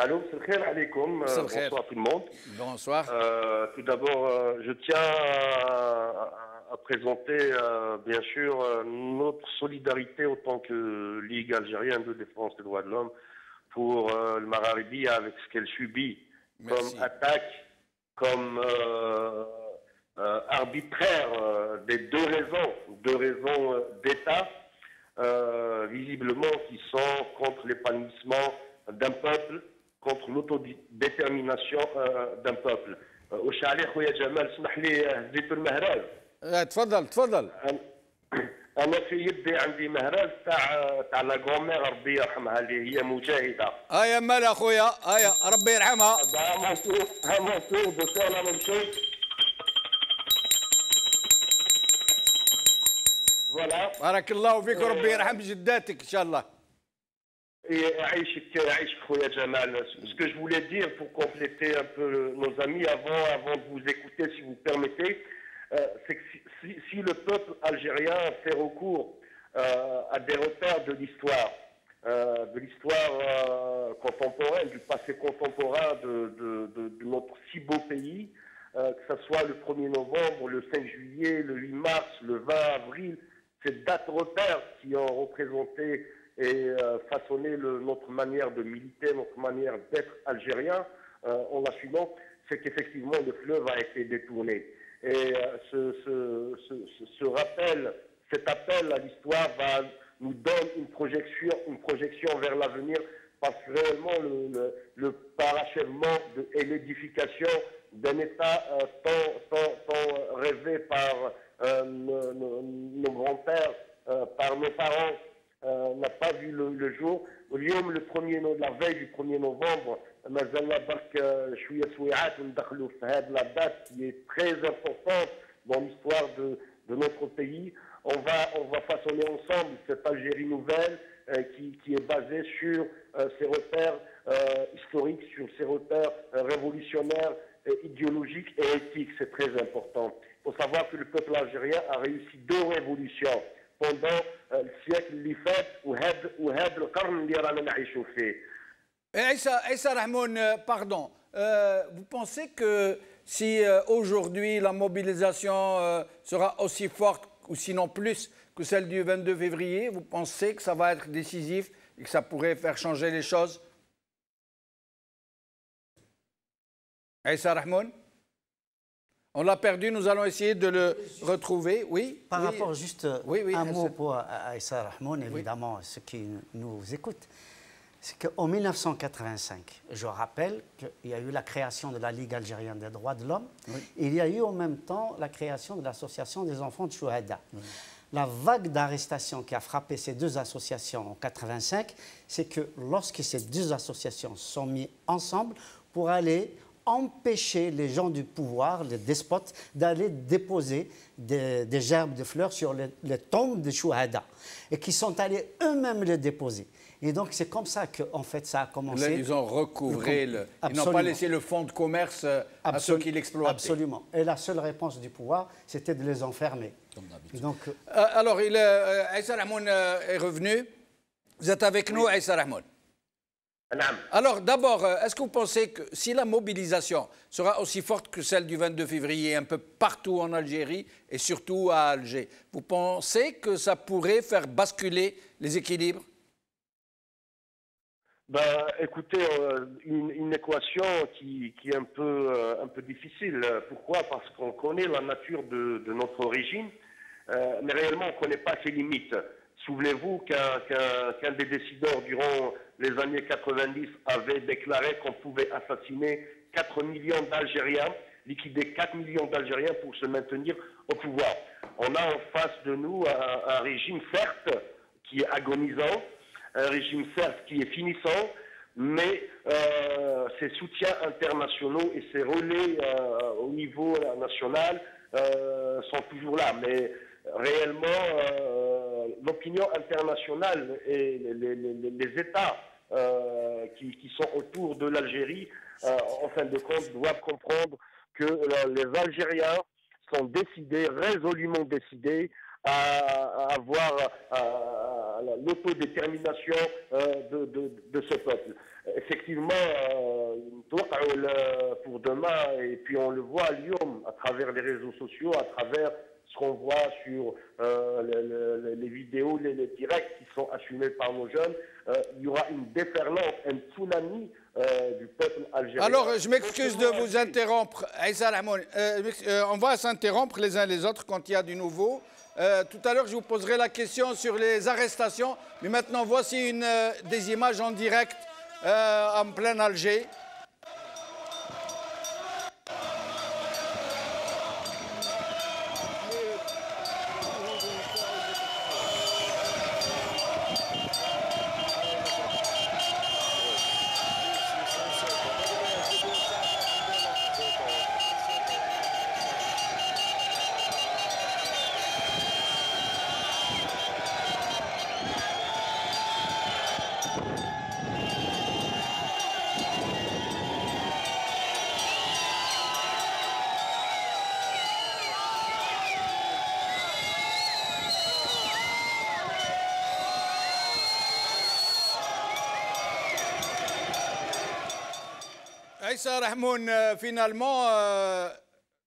الو مساء الخير عليكم مساء الخير. bonsoir tout le monde Bonsoir. Euh, tout d'abord euh, je tiens à, à présenter euh, bien sûr euh, notre solidarité en tant que Ligue algérienne de défense des droits de l'homme pour euh, le Mararibi avec ce qu'elle subit Merci. comme attaque comme euh, euh, arbitraire euh, des deux raisons deux raisons euh, d'État euh, visiblement qui sont contre l'épanouissement d'un peuple, contre l'autodétermination euh, d'un peuple. وش عليه خويا جمال اسمح لي هزيت المهراز تفضل تفضل أنا في يدي عندي مهراز تاع تاع لا غومير ربي يرحمها اللي هي مجاهده آه يا مال اخويا آه يا ربي يرحمها ها منصور منصور بوسوله منصور فوالا بارك الله فيك وربي يرحم جداتك ان شاء الله Et Aïchik, Aïchik Khouya Jamal, ce que je voulais dire pour compléter un peu nos amis avant, avant de vous écouter, si vous permettez, euh, c'est que si, si- si le peuple algérien fait recours euh, à des repères de l'histoire, euh, de l'histoire euh, contemporaine, du passé contemporain de, de- de- de notre si beau pays, euh, que ce soit le 1er novembre, le 5 juillet, le 8 mars, le 20 avril, ces dates repères qui ont représenté et euh, façonné notre manière de militer, notre manière d'être algérien, euh, en l'assumant, c'est qu'effectivement le fleuve a été détourné. Et euh, ce, rappel, cet appel à l'histoire nous donne une projection, vers l'avenir, parce que réellement le, parachèvement et l'édification d'un État euh, tant, tant- rêvé par nos, nos- nos grands-pères, euh, par nos parents, euh, n'a pas vu le, le jour. اليوم le 1er no- la veille du 1er novembre مازلنا برك آه، شويه سويعات وندخلوا في هذه la date qui est très importante dans l'histoire de, de notre pays. On va, on va façonner ensemble cette Algérie nouvelle euh, qui, qui est basée sur euh, ces repères euh, historique, sur ses repères euh, révolutionnaires, euh, idéologiques et éthiques. C'est très important. Il faut savoir que le peuple algérien a réussi deux révolutions pendant euh, le siècle اللي فات وهذا وهذا القرن اللي رانا نعيشوا فيه. Et Aïssa, Aïssa Rahmoun, euh, pardon, euh, vous pensez que si euh, aujourd'hui la mobilisation euh, sera aussi forte, ou sinon plus, que celle du 22 février, vous pensez que ça va être décisif et que ça pourrait faire changer les choses Aïssa Rahmoun On l'a perdu, nous allons essayer de le retrouver. Oui Par oui. rapport juste euh, Oui, oui, un mot pour Aïssa Rahmoun, évidemment, ceux qui nous écoutent, c'est qu'en 1985, je rappelle qu'il y a eu la création de la Ligue algérienne des droits de l'homme, il y a eu en même temps la création de l'Association des enfants de Chouhada. La vague d'arrestations qui a frappé ces deux associations en 85, c'est que lorsque ces deux associations sont mises ensemble pour aller empêcher les gens du pouvoir, les despotes, d'aller déposer des, des gerbes de fleurs sur les, les tombes de Chouhada et qui sont allés eux-mêmes les déposer. Et donc c'est comme ça que en fait ça a Là, commencé. ils ont recouvré, Le- le, ils n'ont pas laissé le fonds de commerce euh, à ceux qui l'exploitaient. Absolument. Et la seule réponse du pouvoir, c'était de les enfermer. Comme donc, euh, alors, il, euh, Aïssa Rahmoun euh, est revenu. Vous êtes avec nous, Aïssa Rahmoun. Alors d'abord, euh, est-ce que vous pensez que si la mobilisation sera aussi forte que celle du 22 février un peu partout en Algérie et surtout à Alger, vous pensez que ça pourrait faire basculer les équilibres? Ben, écoutez, euh, une, équation qui, est un peu, euh, difficile. Pourquoi? Parce qu'on connaît la nature de, notre origine, mais réellement on ne connaît pas ses limites. Souvenez-vous qu'un des décideurs durant les années 90 avait déclaré qu'on pouvait assassiner 4 millions d'Algériens, liquider 4 millions d'Algériens pour se maintenir au pouvoir. On a en face de nous un, régime, certes, qui est agonisant, un régime certes qui est finissant, mais euh, ses soutiens internationaux et ses relais euh, au niveau national euh, sont toujours là. Mais réellement, euh, l'opinion internationale et les, États euh, qui, sont autour de l'Algérie, euh, en fin de compte, doivent comprendre que euh, les Algériens sont décidés, résolument décidés, à, avoir l'autodétermination de, de, ce peuple. Effectivement, pour demain, et puis on le voit à Lyon, à travers les réseaux sociaux, à travers ce qu'on voit sur euh, le- le- le- les vidéos, les, les directs qui sont assumés par nos jeunes, euh, il y aura une déferlante, un tsunami euh, du peuple algérien. Alors, je m'excuse de vous interrompre, on va s'interrompre les uns les autres quand il y a du nouveau. Tout à l'heure, je vous poserai la question sur les arrestations, mais maintenant, voici une, des images en direct en plein Alger. Rahmoun, euh, finalement, euh,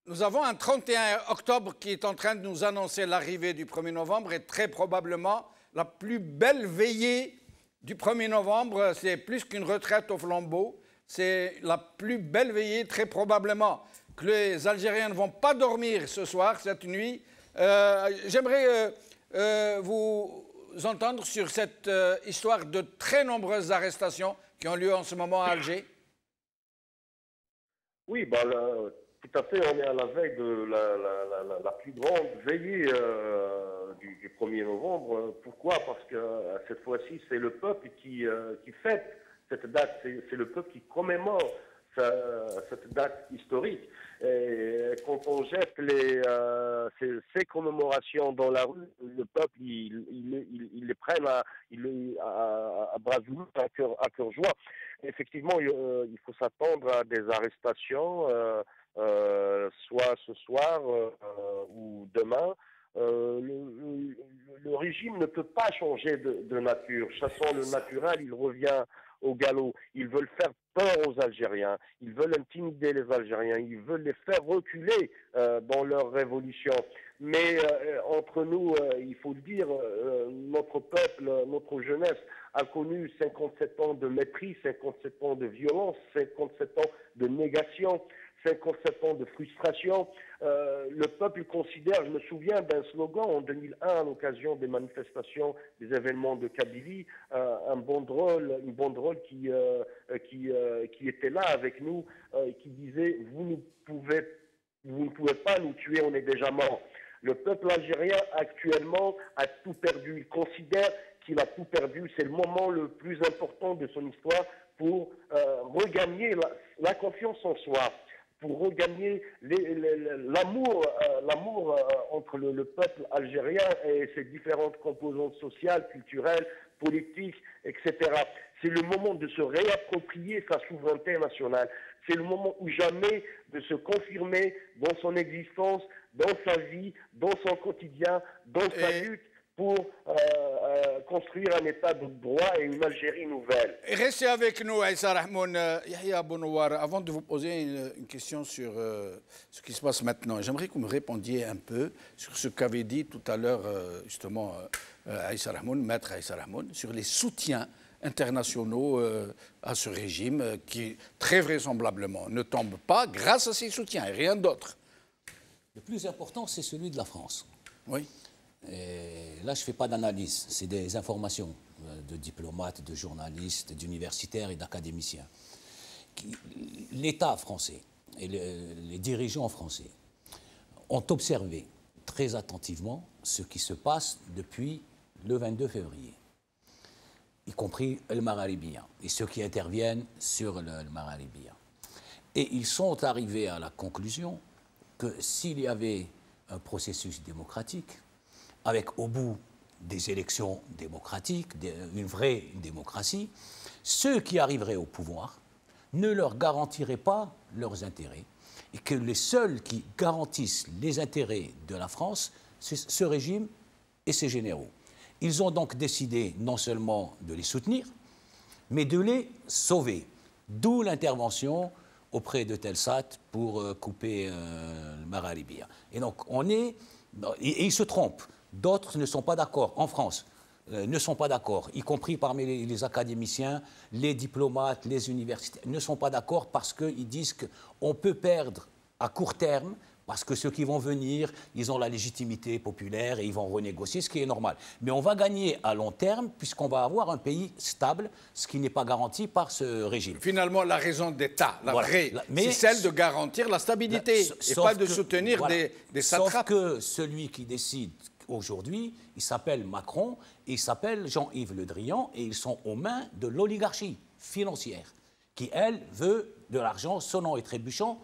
nous avons un 31 octobre qui est en train de nous annoncer l'arrivée du 1er novembre et très probablement la plus belle veillée du 1er novembre. C'est plus qu'une retraite au flambeau. C'est la plus belle veillée, très probablement, que les Algériens ne vont pas dormir ce soir, cette nuit. Euh, J'aimerais vous entendre sur cette histoire de très nombreuses arrestations qui ont lieu en ce moment à Alger. Oui, bah, tout à fait. On est à la veille de la, la- la- plus grande veillée euh, du, du 1er novembre. Pourquoi? Parce que cette fois-ci, c'est le peuple qui, euh, fête cette date. C'est le peuple qui commémore cette date historique. Et quand on jette les, euh, ces, ces commémorations dans la rue, le peuple, il, il, il- il les prenne à, il, à, à bras ouverts, à cœur, à cœur joie. Effectivement, il, euh, faut s'attendre à des arrestations, euh, euh, soit ce soir ou demain. Euh, le, le- le régime ne peut pas changer de, de nature. Chassant le naturel, il revient au galop. Ils veulent faire peur aux Algériens. Ils veulent intimider les Algériens. Ils veulent les faire reculer euh, dans leur révolution. Mais euh, entre nous, euh, il faut le dire, notre peuple, notre jeunesse a connu 57 ans de mépris, 57 ans de violence, 57 ans de négation. 57 ans de frustration. Euh, le peuple considère, je me souviens d'un slogan en 2001 à l'occasion des manifestations, des événements de Kabylie, euh, un banderole, une banderole qui, euh, euh, qui, était là avec nous, qui disait vous ne pouvez, pas nous tuer, on est déjà mort. Le peuple algérien actuellement a tout perdu. Il considère qu'il a tout perdu. C'est le moment le plus important de son histoire pour regagner la confiance en soi pour regagner l'amour euh, l'amour euh, entre le, le peuple algérien et ses différentes composantes sociales, culturelles, politiques, etc. C'est le moment de se réapproprier sa souveraineté nationale. C'est le moment ou jamais de se confirmer dans son existence, dans sa vie, dans son quotidien, dans sa lutte pour euh, construire un État de droit et une Algérie nouvelle. Et Restez avec nous, Aïssa Rahmoun. Euh, Yahya Bounouar, avant de vous poser une, une question sur euh, ce qui se passe maintenant, j'aimerais que vous me répondiez un peu sur ce qu'avait dit tout à l'heure, euh, justement, euh, euh, Aïssa Rahmoun, maître Aïssa Rahmoun, sur les soutiens internationaux euh, à ce régime euh, qui, très vraisemblablement, ne tombe pas grâce à ces soutiens et rien d'autre. Le plus important, c'est celui de la France. Oui. Là, je ne fais pas d'analyse, c'est des informations euh, de diplomates, de journalistes, d'universitaires et d'académiciens. L'État français et le- les dirigeants français ont observé très attentivement ce qui se passe depuis le 22 février, y compris le Maralibia et ceux qui interviennent sur le, le Maralibia. Et ils sont arrivés à la conclusion que s'il y avait un processus démocratique, avec au bout des élections démocratiques, une vraie démocratie, ceux qui arriveraient au pouvoir ne leur garantiraient pas leurs intérêts et que les seuls qui garantissent les intérêts de la France, c'est ce régime et ses généraux. Ils ont donc décidé non seulement de les soutenir, mais de les sauver. D'où l'intervention auprès de Telsat pour euh, couper euh, Maralibia. Et donc on est, et ils se trompent. D'autres ne sont pas d'accord en France. euh, ne sont pas d'accord, y compris parmi les, les académiciens, les diplomates, les universités, ne sont pas d'accord parce qu'ils disent qu'on peut perdre à court terme parce que ceux qui vont venir, ils ont la légitimité populaire et ils vont renégocier, ce qui est normal. Mais on va gagner à long terme puisqu'on va avoir un pays stable, ce qui n'est pas garanti par ce régime. Finalement, la raison d'État, la Voilà. vraie, c'est celle de garantir la stabilité et pas de que- soutenir voilà. des, des Sauf que celui qui décide aujourd'hui, il s'appelle Macron et il s'appelle Jean-Yves Le Drian et ils sont aux mains de l'oligarchie financière qui, elle, veut de l'argent sonnant et trébuchant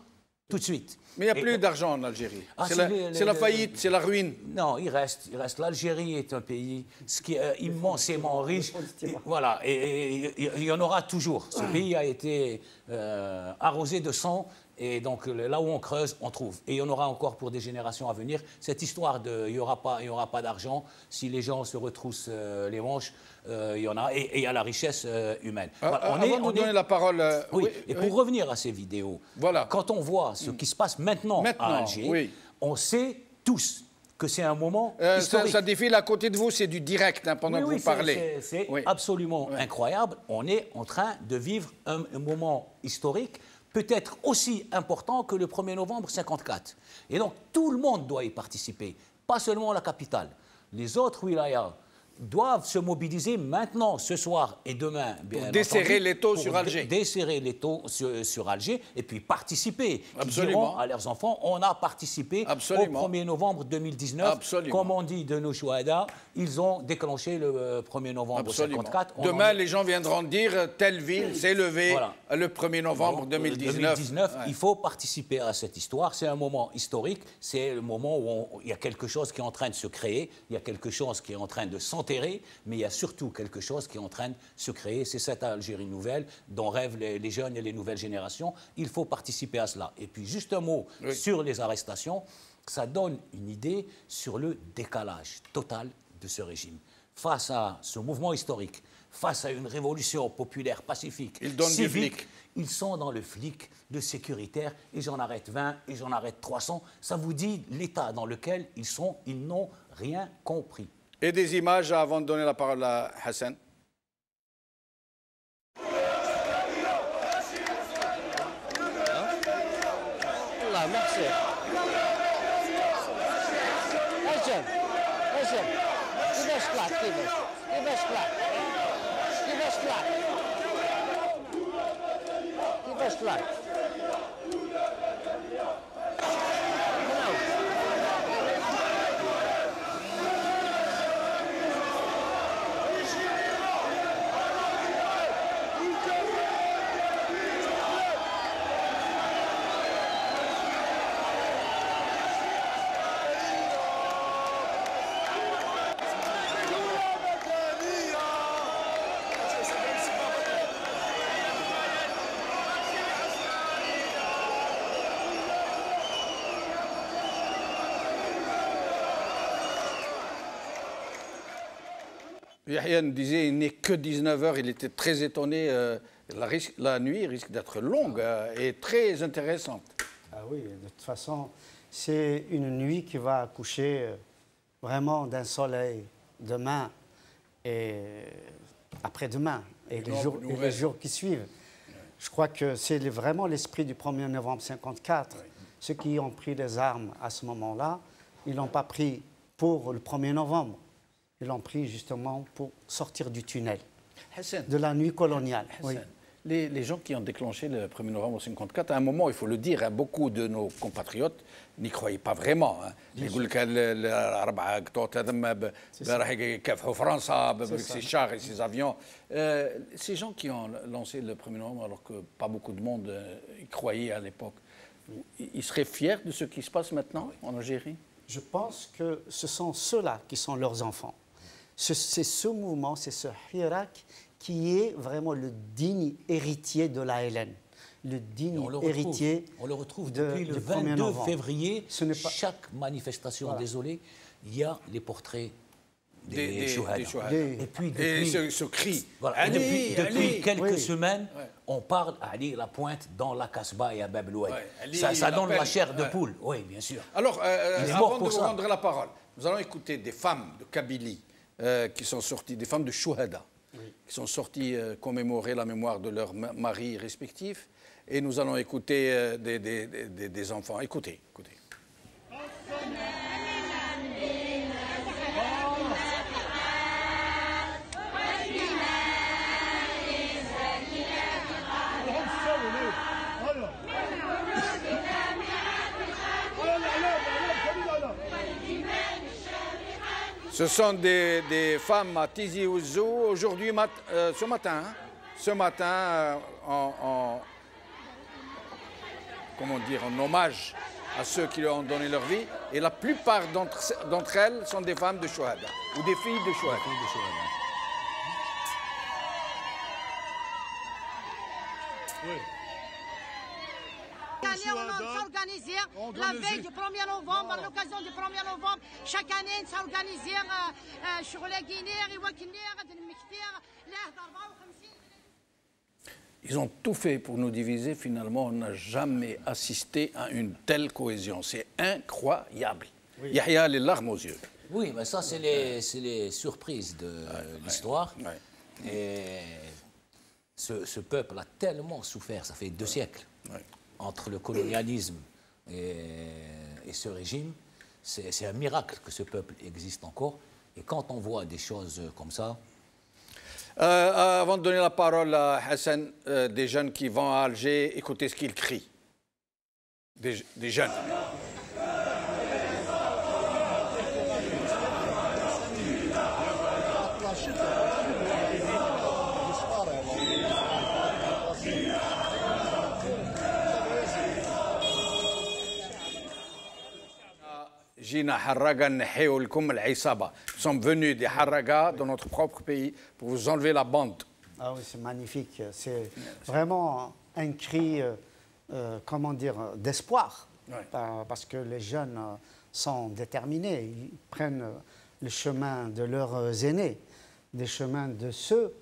tout de suite. Mais il n'y a Et- plus d'argent en Algérie. Ah, c'est c'est la, les- c'est la les- faillite, c'est la ruine. Non, il reste. Il reste. L'Algérie est un pays ce qui est immensément riche. Et voilà, et, il y en aura toujours. Ce pays a été euh, arrosé de sang. Et donc là où on creuse, on trouve. Et il y en aura encore pour des générations à venir. Cette histoire de il n'y aura pas, y aura pas d'argent si les gens se retroussent euh, les manches, euh, il y en a. Et et il y a la richesse euh, humaine. Voilà, Ah, on Avant est- de vous on est- donner la parole. oui, oui, et oui. pour revenir à ces vidéos, Voilà. quand on voit ce qui se passe maintenant, Maintenant, à Alger, oui. on sait tous que c'est un moment Euh, historique. ça défile à côté de vous, c'est du direct hein, pendant Oui, que oui, vous parlez. c'est- C'est Oui. absolument incroyable. On est en train de vivre un, un moment historique peut-être aussi important que le 1er novembre 54. Et donc tout le monde doit y participer, pas seulement la capitale. Les autres wilayas doivent se mobiliser maintenant, ce soir et demain. bien desserrer entendu, les taux pour sur Alger. Desserrer les taux sur, sur Alger et puis participer. Absolument. diront à leurs enfants, on a participé Absolument. au 1er novembre 2019. Absolument. Comme on dit de nos Chouada, ils ont déclenché le euh, 1er novembre Absolument. 54. On en Demain, les gens viendront dire euh, telle ville s'est levée Voilà. euh, le 1er novembre Donc, 2019. 2019, Ouais. il faut participer à cette histoire. C'est un moment historique. C'est le moment où on- il y a quelque chose qui est en train de se créer. Il y a quelque chose qui est en train de s'enterrer. Mais il y a surtout quelque chose qui est en train de se créer. C'est cette Algérie nouvelle dont rêvent les, les jeunes et les nouvelles générations. Il faut participer à cela. Et puis, juste un mot Oui. sur les arrestations. Ça donne une idée sur le décalage total de ce régime. Face à ce mouvement historique, face à une révolution populaire pacifique, Il donne du civique, flic. ils sont dans le flic, le sécuritaire, et j'en arrête 20, et j'en arrête 300. Ça vous dit l'état dans lequel ils sont, ils n'ont rien compris Et des images avant de donner la parole à Hassan. والله ما حسيت اجل اجل كيفاش طلعت كيفاش كيفاش طلعت كيفاش طلعت كيفاش طلعت Yahya nous disait il n'est que 19h, il était très étonné. euh, la, risque- la nuit risque d'être longue euh, et très intéressante. Ah oui, de toute façon, c'est une nuit qui va accoucher euh, vraiment d'un soleil demain et après-demain et les jours, et les nouvelle. jours qui suivent. Je crois que c'est vraiment l'esprit du 1er novembre 54. Ceux qui ont pris les armes à ce moment-là, ils l'ont pas pris pour le 1er novembre. L'ont pris justement pour sortir du tunnel, de la nuit coloniale. Les, gens qui ont déclenché le 1er novembre 1954, à un moment, il faut le dire, hein, beaucoup de nos compatriotes n'y croyaient pas vraiment. Hein. Ils chars et ses avions. Euh, ces gens qui ont lancé le 1er novembre, alors que pas beaucoup de monde euh, y croyait à l'époque, ils seraient fiers de ce qui se passe maintenant en Algérie? Je pense que ce sont ceux-là qui sont leurs enfants. Ce- C'est ce mouvement, c'est ce Hirak qui est vraiment le digne héritier de la LN. Le digne on le retrouve, héritier. on le retrouve de- depuis le du 1er 22 novembre. février. Ce n'est pas- Chaque manifestation, Voilà. désolé, il y a les portraits des, Des- Et puis Et depuis, ce, ce cri, Voilà. Ali, depuis, depuis Ali. quelques Oui. semaines, on parle à Ali la pointe dans la Casbah et à Bab Loued. Ouais, ça ça donne la chair de Ouais. poule, oui, bien sûr. Alors, euh, est avant de vous ça. rendre la parole, nous allons écouter des femmes de Kabylie euh, qui sont sorties, des femmes de Chouhada, qui sont sorties euh, commémorer la mémoire de leurs ma- maris respectifs. Et nous allons écouter euh, des, des- des- des enfants. Écoutez, écoutez. Ce sont des, des femmes à Tizi Ouzou aujourd'hui, euh, ce matin, hein, ce matin, euh, en, en- comment dire, en hommage à ceux qui leur ont donné leur vie. Et la plupart d'entre elles sont des femmes de Chouhada ou des filles de Chouhada. Chaque année, on s'organise la veille du 1er novembre, à l'occasion du 1er novembre. Chaque année, on s'organise sur les Guinéens, les Wakiniens, les Mektiens, les 54. Ils ont tout fait pour nous diviser. Finalement, on n'a jamais assisté à une telle cohésion. C'est incroyable. Yahya a les larmes aux yeux. Oui, mais ça, c'est les, les surprises de l'histoire. ouais. Et ce, ce peuple a tellement souffert, ça fait deux siècles, Ouais. Entre le colonialisme et, ce régime. C'est un miracle que ce peuple existe encore. Et quand on voit des choses comme ça, Euh, euh, avant de donner la parole à Hassan, euh, des jeunes qui vont à Alger, écoutez ce qu'ils crient. Des jeunes. جينا حراقة نحيو لكم العصابة. Nous sommes venus des Harraga dans notre propre pays pour vous enlever la bande. Ah oui, c'est magnifique. C'est vraiment un cri, euh, euh, comment dire, d'espoir. Ouais. Pa- Parce que les jeunes euh, sont déterminés. Ils prennent euh, le chemin de leurs euh, aînés, des chemins de ceux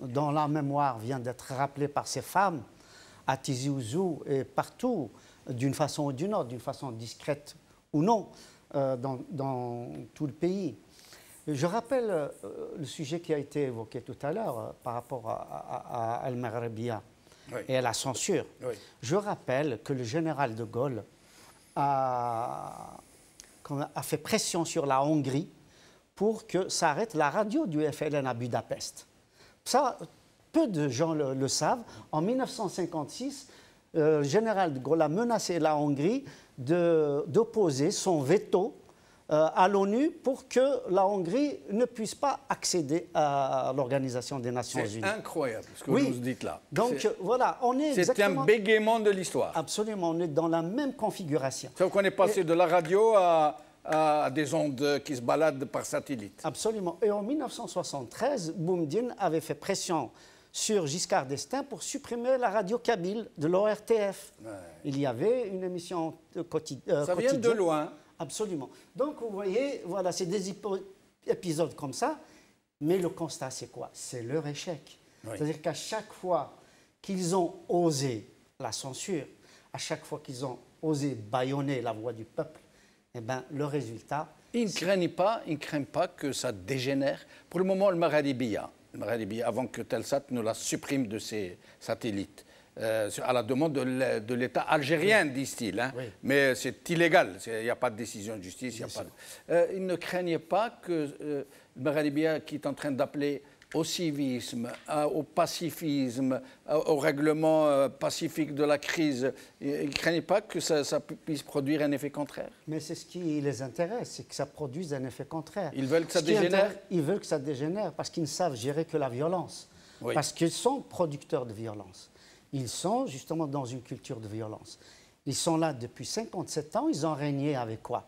dont la mémoire vient d'être rappelée par ces femmes à Tizi Ouzou et partout, d'une façon ou d'une autre, d'une façon discrète ou non, euh, dans, dans tout le pays. Je rappelle euh, le sujet qui a été évoqué tout à l'heure euh, par rapport à, à- à Oui. et à la censure. Oui. Je rappelle que le général de Gaulle a, fait pression sur la Hongrie pour que s'arrête la radio du FLN à Budapest. Ça, peu de gens le, le savent. En 1956, euh, le général de Gaulle a menacé la Hongrie d'opposer son veto euh, à l'ONU pour que la Hongrie ne puisse pas accéder à l'Organisation des Nations C'est Unies. incroyable ce que Oui. vous nous dites là. Donc C'est- voilà, on est c'est un bégaiement de l'histoire. Absolument, on est dans la même configuration. Sauf qu'on est passé de la radio à, à des ondes qui se baladent par satellite. Absolument. Et en 1973, Boumdine avait fait pression sur Giscard d'Estaing pour supprimer la radio kabyle de l'ORTF. Il y avait une émission de quotidi- euh, Ça vient de quotidienne. loin. Absolument. Donc, vous voyez, voilà, c'est des épisodes comme ça. Mais le constat, c'est quoi? C'est leur échec. Oui. C'est-à-dire qu'à chaque fois qu'ils ont osé la censure, à chaque fois qu'ils ont osé bâillonner la voix du peuple, eh ben, le résultat, Ils ne craignent pas, ils craignent pas que ça dégénère. Pour le moment, le Magharibiya, avant que Telsat nous la supprime de ses satellites, euh, à la demande de l'État algérien, disent-ils. hein. Oui. Mais c'est illégal, il n'y a pas de décision de justice. il y a pas de- Euh, ils ne craignent pas que euh, qui est en train d'appeler au civisme, à- au pacifisme, à- au règlement euh, pacifique de la crise, ils ne craignent pas que ça, ça puisse produire un effet contraire? Mais c'est ce qui les intéresse, c'est que ça produise un effet contraire. Ils veulent que ça dégénère Ils veulent que ça dégénère parce qu'ils ne savent gérer que la violence. Oui. Parce qu'ils sont producteurs de violence. Ils sont justement dans une culture de violence. Ils sont là depuis 57 ans, ils ont régné avec quoi?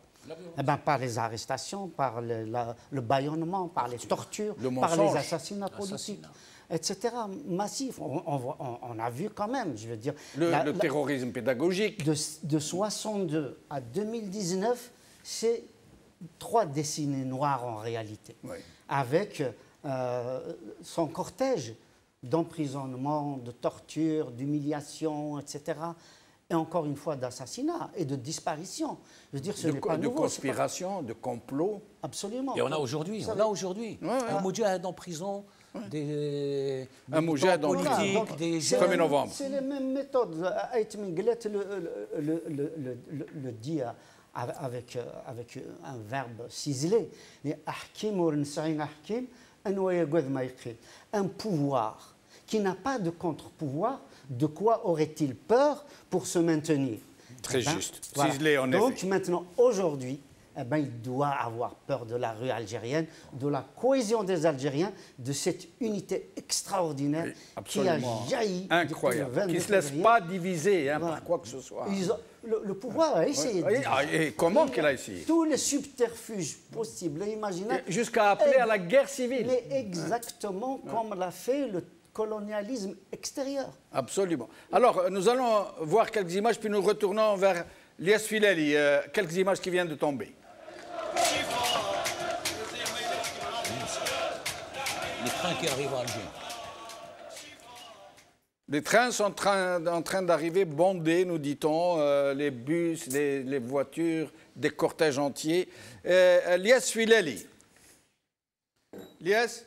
Eh ben, Par les arrestations, par le, la- le bâillonnement, par les tortures, Le par les assassinats politiques, etc. Massifs. On, a vu quand même, je veux dire. Le, la- le la- terrorisme pédagogique. de, de 62 à 2019, c'est trois décennies noires en réalité, Oui. avec euh, son cortège d'emprisonnement, de torture, d'humiliation, etc. Et encore une fois d'assassinat et de disparition. Je veux dire, ce de, pas de nouveau. c'est pas- conspiration, de complot. Absolument. Et on a aujourd'hui, Ça on a aujourd'hui Ouais, ouais. un moudjahid en prison, des Un moudjahid en prison. des jeunes. 1er novembre. C'est les mêmes méthodes. Ait Minglet le, le, le, le, le- le- le dit avec, avec un verbe ciselé. Un pouvoir qui n'a pas de contre-pouvoir, de quoi aurait-il peur pour se maintenir? Très Eh ben, juste. Ciselé, en Donc effet. maintenant, aujourd'hui, eh ben, il doit avoir peur de la rue algérienne, de la cohésion des Algériens, de cette unité extraordinaire Oui, qui a jailli depuis le Incroyable. 22 Qui ne se laisse pas diviser hein, Voilà. par quoi que ce soit. Ils ont- le, le pouvoir a essayé de Oui, ah, et comment qu'il a essayé? Tous les subterfuges possibles et imaginables. Jusqu'à appeler à la guerre civile. Mais exactement comme l'a fait le colonialisme extérieur. Absolument. Alors, euh, nous allons voir quelques images, puis nous retournons vers Lias Filali, euh, quelques images qui viennent de tomber. Les trains qui arrivent à Alger. Les trains sont train, en train d'arriver bondés, nous dit-on, euh, les bus, les, voitures, des cortèges entiers. Euh, Lias Filali. Lias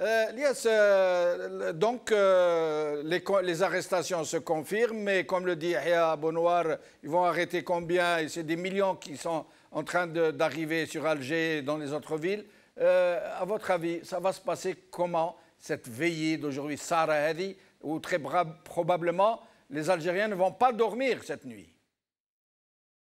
euh, Lias, euh, donc euh, les, arrestations se confirment, mais comme le dit Yahya Bonnoir, ils vont arrêter combien? C'est des millions qui sont en train d'arriver sur Alger et dans les autres villes. Euh, à votre avis, ça va se passer comment cette veillée d'aujourd'hui, Sarah Hadi, où très probablement les Algériens ne vont pas dormir cette nuit?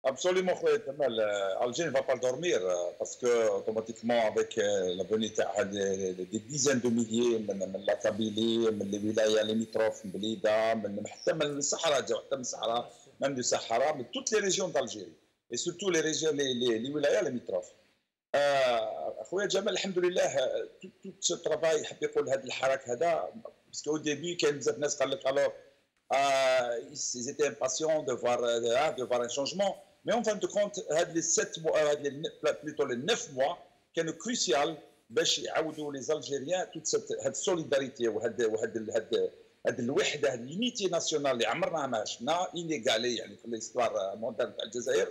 Absolument, خويا جمال Euh, Alger ne va pas dormir euh, parce que automatiquement avec euh, la venue تاع des des dizaines de milliers من من la Kabylie من les wilayas limitrophes من بليده من حتى من الصحراء جاو حتى من الصحراء même du Sahara من toutes les régions d'Algérie et surtout les régions les les, les wilayas limitrophes آه، خويا جمال الحمد لله آه، tout tout ce travail يحب يقول هذا الحراك هذا باسكو au début كان بزاف ناس قال لك alors euh, ils étaient impatients de voir, euh, hein, de voir un changement. Mais en fin de compte, هاد les 7 mois, هاد les- plutôt les 9 mois, كانوا crucial باش يعاودوا les Algériens toute cette هاد solidarité وهاد وهاد ال- هاد هاد الوحده هاد اليونيتي ناسيونال اللي عمرنا ما شفنا انيغالي يعني في الاستوار مودرن تاع الجزائر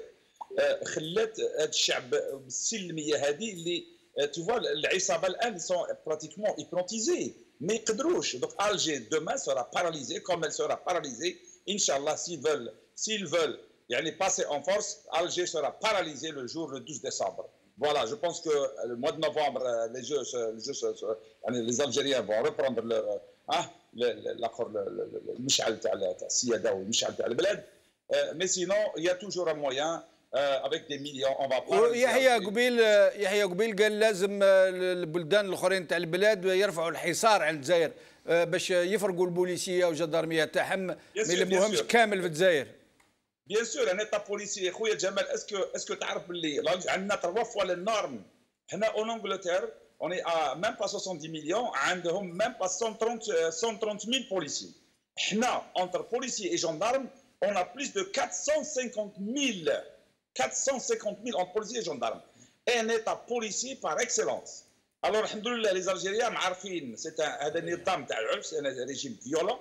آه، خلات هاد الشعب بالسلميه هذه اللي تو العصابه الان سون براتيكمون hypnotisés ما يقدروش دونك الجي demain sera paralysée comme elle sera paralysée Inch'Allah s'ils veulent s'ils veulent يعني passer en force Alger sera paralysé le jour le 12 décembre voilà je pense que le mois de novembre euh, les jeux se- les jeux se- se- يعني les Algériens vont reprendre leur اه الاخر المشعل تاع تاع السياده والمشعل تاع البلاد آه، mais sinon il y a toujours un moyen euh, avec des millions on va paralyser ويحيى Alger. قبيل يحيى قبيل قال لازم آه، البلدان الاخرين تاع البلاد يرفعوا الحصار على الجزائر آه، باش يفرقوا البوليسيه والجدارميه تاعهم ما sûr, bien يلموهمش sûr. كامل في الجزائر Bien sûr, un État policier, خويا جمال, est-ce que, est-ce que tu as rappelé, عندنا trois fois les normes. هنا en Angleterre, on est à même pas 70 millions, عندهم même pas 130, euh, 130 000 policiers. هنا, entre policiers et gendarmes, on a plus de 450 000. 450 000 entre policiers et gendarmes. Un État policier par excellence. Alors, alhamdoulilah, les Algériens معارفين, c'est un, هذا النظام تاع العنف, c'est un régime violent,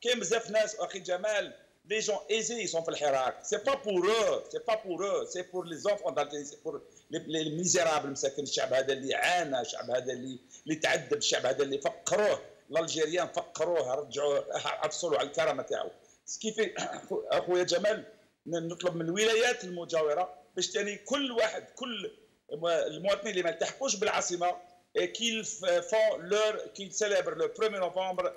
حنا كاين بزاف ناس اخي جمال les gens aisés ils sont في الحراك c'est pas pour eux c'est pas pour eux c'est pour les enfants d'Algérie c'est pour les, les misérables مساكن الشعب هذا اللي عانى الشعب هذا اللي اللي تعذب الشعب هذا اللي فقروه الالجيريان فقروه رجعوا عفصلوا على الكرامه تاعو كيف اخويا جمال نطلب من الولايات المجاوره باش تاني كل واحد كل المواطنين اللي ما التحقوش بالعاصمه كيل فون لور كيل سيليبر لو 1 نوفمبر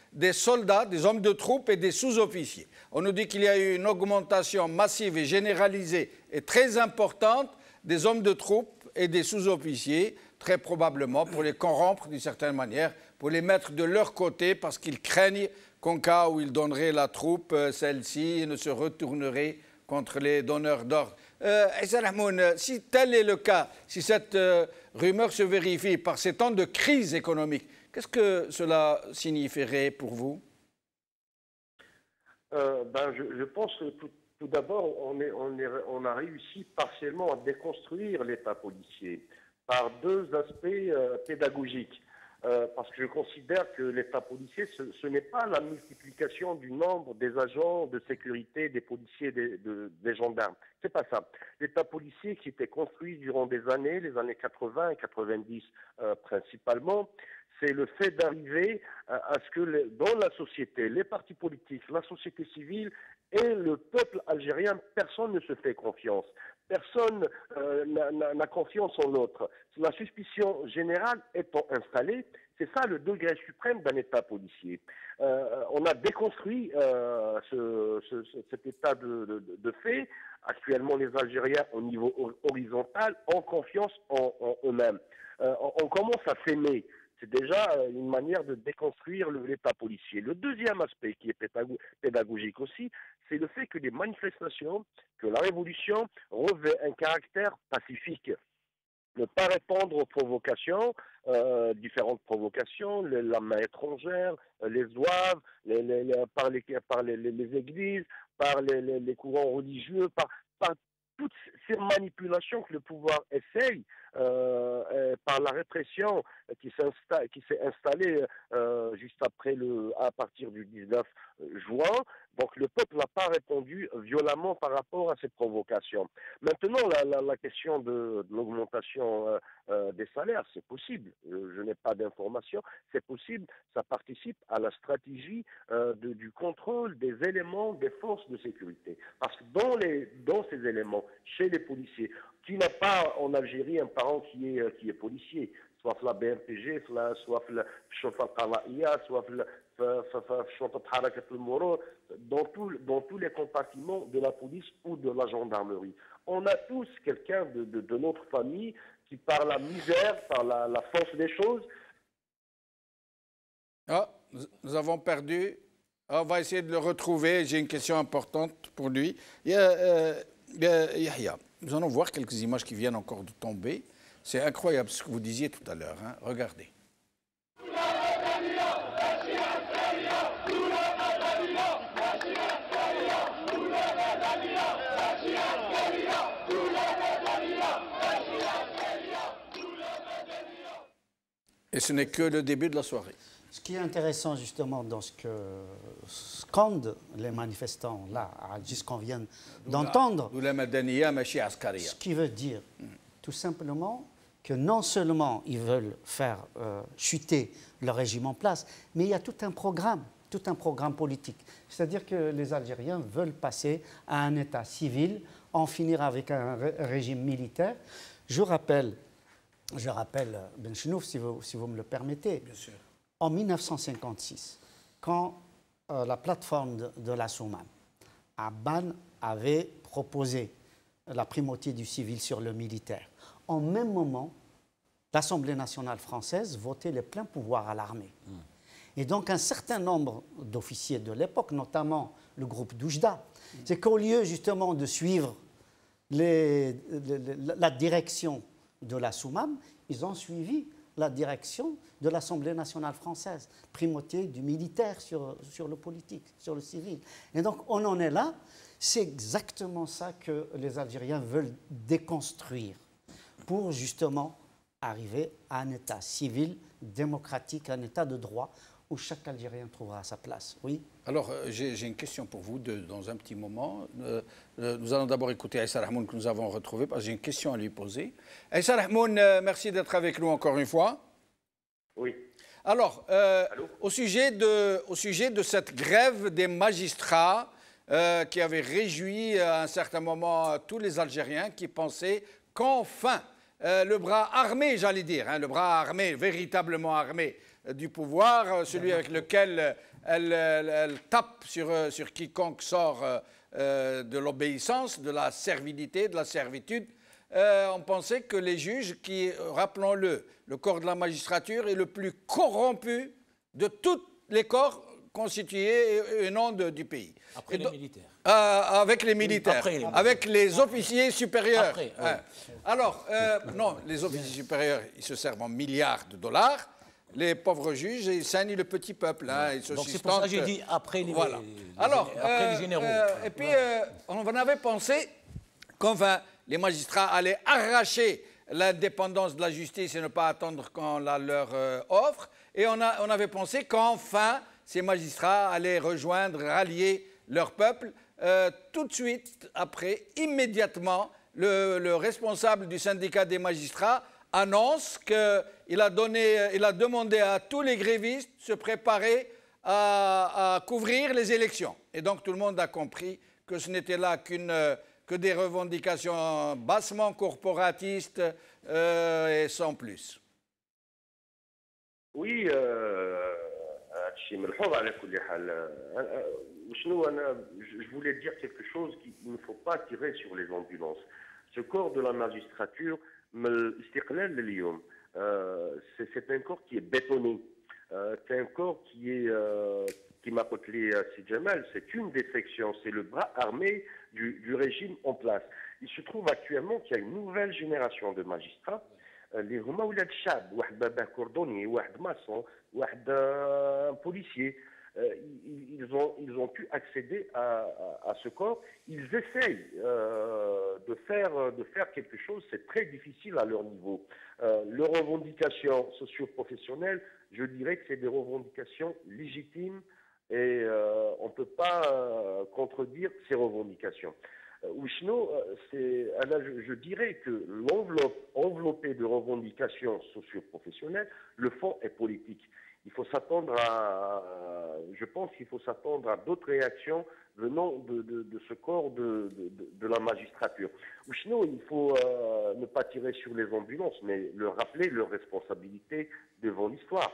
des soldats, des hommes de troupes et des sous-officiers. On nous dit qu'il y a eu une augmentation massive et généralisée et très importante des hommes de troupes et des sous-officiers, très probablement pour les corrompre d'une certaine manière, pour les mettre de leur côté parce qu'ils craignent qu'en cas où ils donneraient la troupe, euh, celle-ci ne se retournerait contre les donneurs d'ordre. Euh, euh, si tel est le cas, si cette euh, rumeur se vérifie par ces temps de crise économique, qu'est-ce que cela signifierait pour vous? Euh, ben, je, pense que tout, d'abord, on, a réussi partiellement à déconstruire l'État policier par deux aspects euh, pédagogiques. Euh, parce que je considère que l'État policier, ce, n'est pas la multiplication du nombre des agents de sécurité, des policiers, des, de- des gendarmes. Pas ça. L'État policier qui était construit durant des années, les années 80 et 90 euh, principalement, c'est le fait d'arriver à, à ce que dans la société, les partis politiques, la société civile et le peuple algérien, personne ne se fait confiance. personne euh, n'a- confiance en l'autre. La suspicion générale étant installée, c'est ça le degré suprême d'un État policier. Euh, on a déconstruit euh, ce- ce- ce- cet état de, fait. Actuellement, les Algériens, au niveau hor- horizontal, ont confiance en, eux-mêmes. Euh, on commence à s'aimer. C'est déjà euh, une manière de déconstruire l'État policier. Le deuxième aspect qui est pédago- pédagogique aussi, c'est le fait que les manifestations, que la révolution revêt un caractère pacifique ne pas répondre aux provocations, euh, différentes provocations, le- la main étrangère, les zouaves, les, les- les- par, les, par les, les- les églises, par les, les- les courants religieux, par, par toutes ces manipulations que le pouvoir essaye, euh, par la répression qui s'est installée euh, juste après le, à partir du 19 juin. Donc le peuple n'a pas répondu violemment par rapport à ces provocations. Maintenant, la, question de, l'augmentation euh, des salaires, c'est possible. Je n'ai pas d'informations. C'est possible. Ça participe à la stratégie du contrôle des éléments des forces de sécurité. Parce que dans, les, dans ces éléments, chez les policiers, qui n'a pas en Algérie un parent qui est, euh, qui est policier, soit la BMPG, soit le chauffeur Qalaïa, soit le chauffeur dans, tout, dans tous les compartiments de la police ou de la gendarmerie. On a tous quelqu'un de, de, notre famille qui, par la misère, par la, force des choses. Ah, nous avons perdu. Ah, on va essayer de le retrouver. J'ai une question importante pour lui. Il y a. Euh, nous allons voir quelques images qui viennent encore de tomber. C'est incroyable ce que vous disiez tout à l'heure. hein. Regardez. Et ce n'est que le début de la soirée. Ce qui est intéressant justement dans ce que scandent les manifestants là, à ce qu'on vient d'entendre, ce qui veut dire tout simplement que non seulement ils veulent faire euh, chuter le régime en place, mais il y a tout un programme, tout un programme politique. C'est-à-dire que les Algériens veulent passer à un État civil, en finir avec un ré- régime militaire. Je rappelle, je rappelle Ben Chenouf, si vous, si vous me le permettez, Bien sûr. En 1956, quand euh, la plateforme de, de la Soumane, Abban avait proposé la primauté du civil sur le militaire, en même moment, l'Assemblée nationale française votait les pleins pouvoirs à l'armée. Et donc un certain nombre d'officiers de l'époque, notamment le groupe Doujda, c'est qu'au lieu justement de suivre les- la direction de la Soumam, ils ont suivi la direction de l'Assemblée nationale française, primauté du militaire sur, sur le politique, sur le civil. Et donc on en est là, c'est exactement ça que les Algériens veulent déconstruire pour justement arriver à un État civil, démocratique, un État de droit où chaque Algérien trouvera sa place. Oui Alors, euh, j'ai une question pour vous de- dans un petit moment. Euh, euh, nous allons d'abord écouter Aïssa Rahmoun que nous avons retrouvé parce que j'ai une question à lui poser. Aïssa Rahmoun, euh, merci d'être avec nous encore une fois. oui. Alors, euh, au, sujet de, au sujet de cette grève des magistrats euh, qui avait réjoui à un certain moment tous les Algériens qui pensaient qu'enfin euh, le bras armé, j'allais dire, hein, le bras armé, véritablement armé euh, du pouvoir, euh, celui avec lequel euh, elle, elle- elle tape sur, euh, sur quiconque sort euh, euh, de l'obéissance, de la servilité, de la servitude, euh, on pensait que les juges, qui, euh, rappelons-le, le corps de la magistrature est le plus corrompu de tous les corps constitués et, et non de- du pays. Après les donc- militaires. euh, avec les militaires, après les avec les officiers supérieurs. Après. Ouais. Alors, euh, non, les officiers supérieurs, ils se servent en milliards de dollars. Les pauvres juges, ils saignent le petit peuple. hein, ils se Donc c'est pour ça que j'ai dit après les, Voilà. les- Alors, après euh, les généraux. euh, et puis, euh, on avait pensé qu'enfin, les magistrats allaient arracher l'indépendance de la justice et ne pas attendre qu'on la leur euh, offre. Et on, a- on avait pensé qu'enfin, ces magistrats allaient rejoindre, rallier leur peuple. Euh, tout de suite, après, immédiatement, le, le responsable du syndicat des magistrats annonce qu'il a, demandé à tous les grévistes de se préparer à, couvrir les élections. Et donc tout le monde a compris que ce n'était là que des revendications bassement corporatistes euh, et sans plus. Oui, euh, euh, euh je voulais dire quelque chose qu'il ne faut pas tirer sur les ambulances. Ce corps de la magistrature, euh, c'est un corps qui est bétonné. Euh, c'est un corps qui est euh, qui m'a euh, c'est une des sections, c'est le bras armé du, régime en place. Il se trouve actuellement qu'il y a une nouvelle génération de magistrats, euh, les Romains ou les Chab, un cordonnier, un maçon, un policier, euh, ils, ont, pu accéder à, ce corps. Ils essayent euh, de, faire, quelque chose, c'est très difficile à leur niveau. Euh, leurs revendications socio-professionnelles, je dirais que c'est des revendications légitimes et euh, on ne peut pas contredire ces revendications. Ou ah je, je, dirais que l'enveloppe enveloppée de revendications socio-professionnelles, le fond est politique. Il faut s'attendre à, je pense qu'il faut s'attendre à d'autres réactions venant de, de, ce corps de- de la magistrature. Ou sinon, il faut euh, ne pas tirer sur les ambulances, mais leur rappeler leur responsabilité devant l'histoire.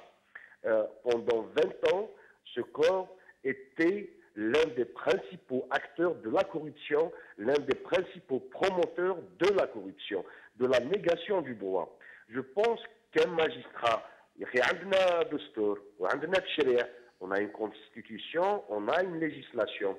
Euh, pendant 20 ans, ce corps était l'un des principaux acteurs de la corruption, l'un des principaux promoteurs de la corruption, de la négation du droit. Je pense qu'un magistrat, il y a un دستور وعندنا تشريع, on a une constitution, on a une législation.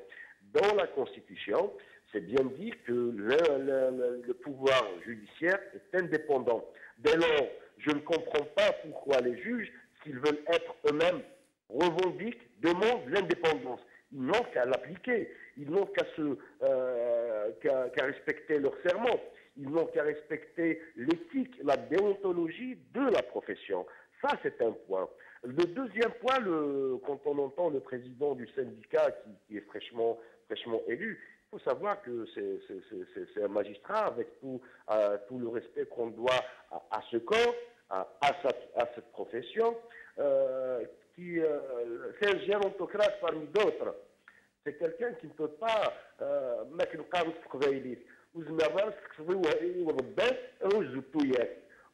Dans la constitution, c'est bien dit que le, le- le- le pouvoir judiciaire est indépendant. Dès lors, je ne comprends pas pourquoi les juges, s'ils veulent être eux-mêmes revendiquent, demandent l'indépendance. Ils n'ont qu'à l'appliquer. Ils n'ont qu'à se, euh, qu'à, qu'à respecter leur serment. Ils n'ont qu'à respecter l'éthique, la déontologie de la profession. Ça, c'est un point. Le deuxième point, quand on entend le président du syndicat qui, est fraîchement, fraîchement élu, il faut savoir que c'est un magistrat avec euh, tout, le respect qu'on doit à, ce corps, à, cette profession, euh, qui euh, c'est un gérontocrate parmi d'autres. C'est quelqu'un qui ne peut pas euh, mettre le cadre de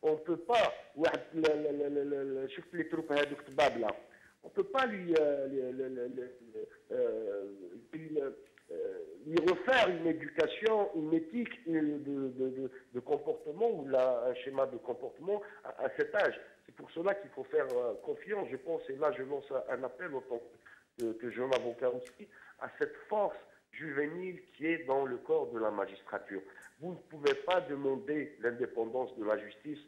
on ne peut pas, les troupes on ne peut pas lui, refaire une éducation, une éthique de, de, comportement ou un schéma de comportement à, cet âge. C'est pour cela qu'il faut faire euh, confiance, je pense, et là je lance un appel en tant que, que jeune avocat aussi, à cette force juvénile qui est dans le corps de la magistrature. Vous ne pouvez pas demander l'indépendance de la justice.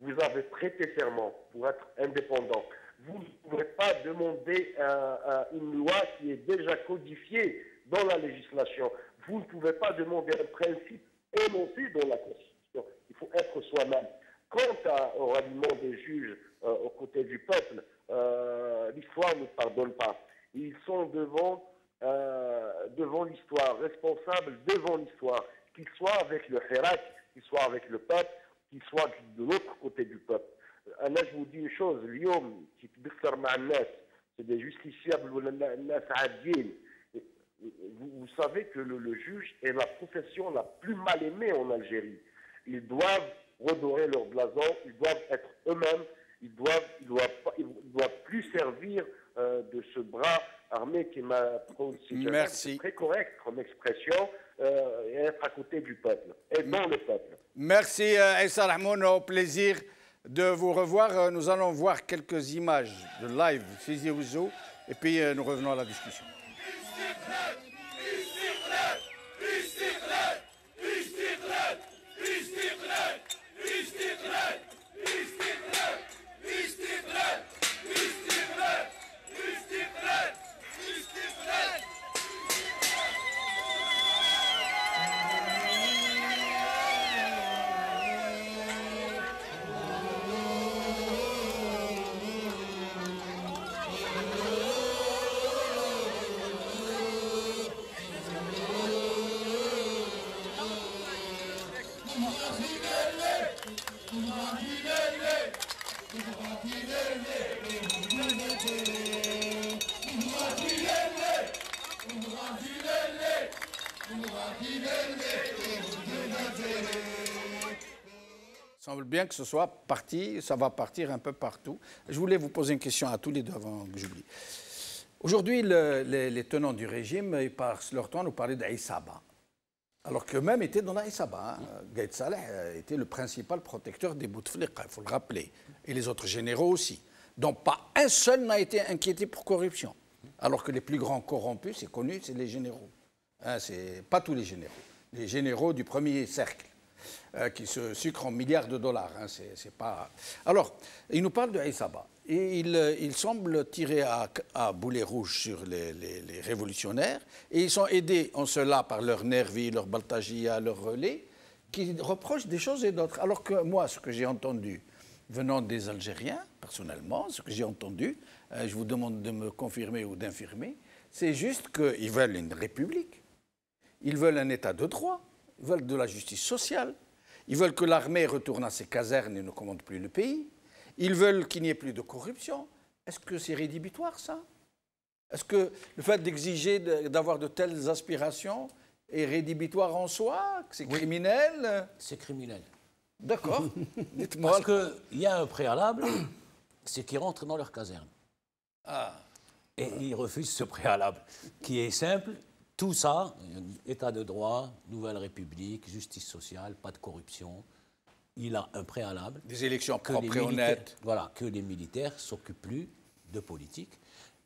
Vous avez prêté serment pour être indépendant. Vous ne pouvez pas demander euh, euh, une loi qui est déjà codifiée dans la législation. Vous ne pouvez pas demander un principe énoncé dans la Constitution. Il faut être soi-même. Quant à- au ralliement des juges euh, aux côtés du peuple, l'histoire ne pardonne pas. Ils sont devant, devant l'histoire, responsables devant l'histoire, qu'il soit avec le Hirak, qu'il soit avec le peuple, qu'il soit de l'autre côté du peuple. Euh, Là, je vous dis une chose, l'IOM, qui est c'est des justiciables ou Vous savez que le, juge est la profession la plus mal aimée en Algérie. Ils doivent redorer leur blason, ils doivent être eux-mêmes, ils doivent, ils doivent, ils doivent plus servir euh, de ce bras armé qui m'a... C'est très correct comme expression euh, et être à côté du peuple, et dans le peuple. Merci euh, Issa Rahmoun, au plaisir de vous revoir. Euh, Nous allons voir quelques images de live Fizi Ouzou et puis euh, nous revenons à la discussion. Semble bien que ce soit parti, ça va partir un peu partout. Je voulais vous poser une question à tous les deux avant que j'oublie. Aujourd'hui, le- les, tenants du régime, ils passent leur temps à nous parler d'Aïsaba. Alors qu'eux-mêmes étaient dans l'Aïsaba. Hein. Gaïd euh, était le principal protecteur des Bouteflika, il faut le rappeler. Et les autres généraux aussi. Donc pas un seul n'a été inquiété pour corruption. Alors que les plus grands corrompus, c'est connu, c'est les généraux. Hein, c'est pas tous les généraux. Les généraux du premier cercle qui se sucrent en milliards de dollars. hein, c'est, pas... Alors, il nous parle de Aïsaba. Et il, euh, il semble tirer à, à boulet rouge sur les, révolutionnaires. Et ils sont aidés en cela par leur nervi, leur baltagia, leur relais, qui reprochent des choses et d'autres. Alors que moi, ce que j'ai entendu venant des Algériens, personnellement, ce que j'ai entendu, euh, je vous demande de me confirmer ou d'infirmer, c'est juste qu'ils veulent une république. Ils veulent un État de droit, ils veulent de la justice sociale, ils veulent que l'armée retourne à ses casernes et ne commande plus le pays, ils veulent qu'il n'y ait plus de corruption. Est-ce que c'est rédhibitoire ça? Est-ce que le fait d'exiger de- d'avoir de telles aspirations est rédhibitoire en soi c'est criminel? C'est criminel. D'accord. Dites-moi. Parce qu'il y a un préalable, c'est qu'ils rentrent dans leur caserne. Ah. Et ils refusent ce préalable, qui est simple. Tout ça, état de droit, nouvelle république, justice sociale, pas de corruption. Il a un préalable. Des élections que propres et honnêtes. Voilà, que les militaires s'occupent plus de politique.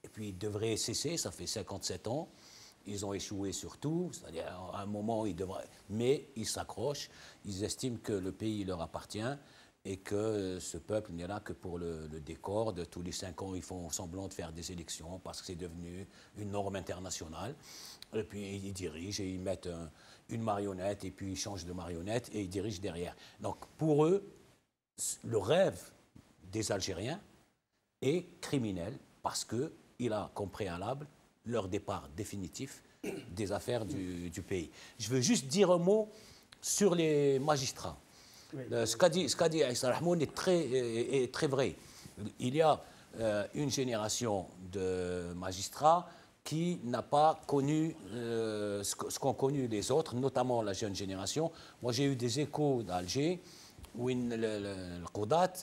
Et puis ils devraient cesser, ça fait 57 ans. Ils ont échoué sur tout, c'est-à-dire à un moment ils devraient. Mais ils s'accrochent, ils estiment que le pays leur appartient et que ce peuple n'est là que pour le, le décor. De tous les cinq ans, ils font semblant de faire des élections parce que c'est devenu une norme internationale. Et puis ils dirigent et ils mettent un- une marionnette et puis ils changent de marionnette et ils dirigent derrière. Donc pour eux, le rêve des Algériens est criminel parce qu'il a comme préalable leur départ définitif des affaires du, du pays. Je veux juste dire un mot sur les magistrats. Le- ce qu'a dit, Aïssa Rahmoun est très, est- est très vrai. Il y a euh, une génération de magistrats qui n'a pas connu euh, ce que- ce qu'ont connu les autres, notamment la jeune génération. Moi, j'ai eu des échos d'Alger où il- le- le- القضاة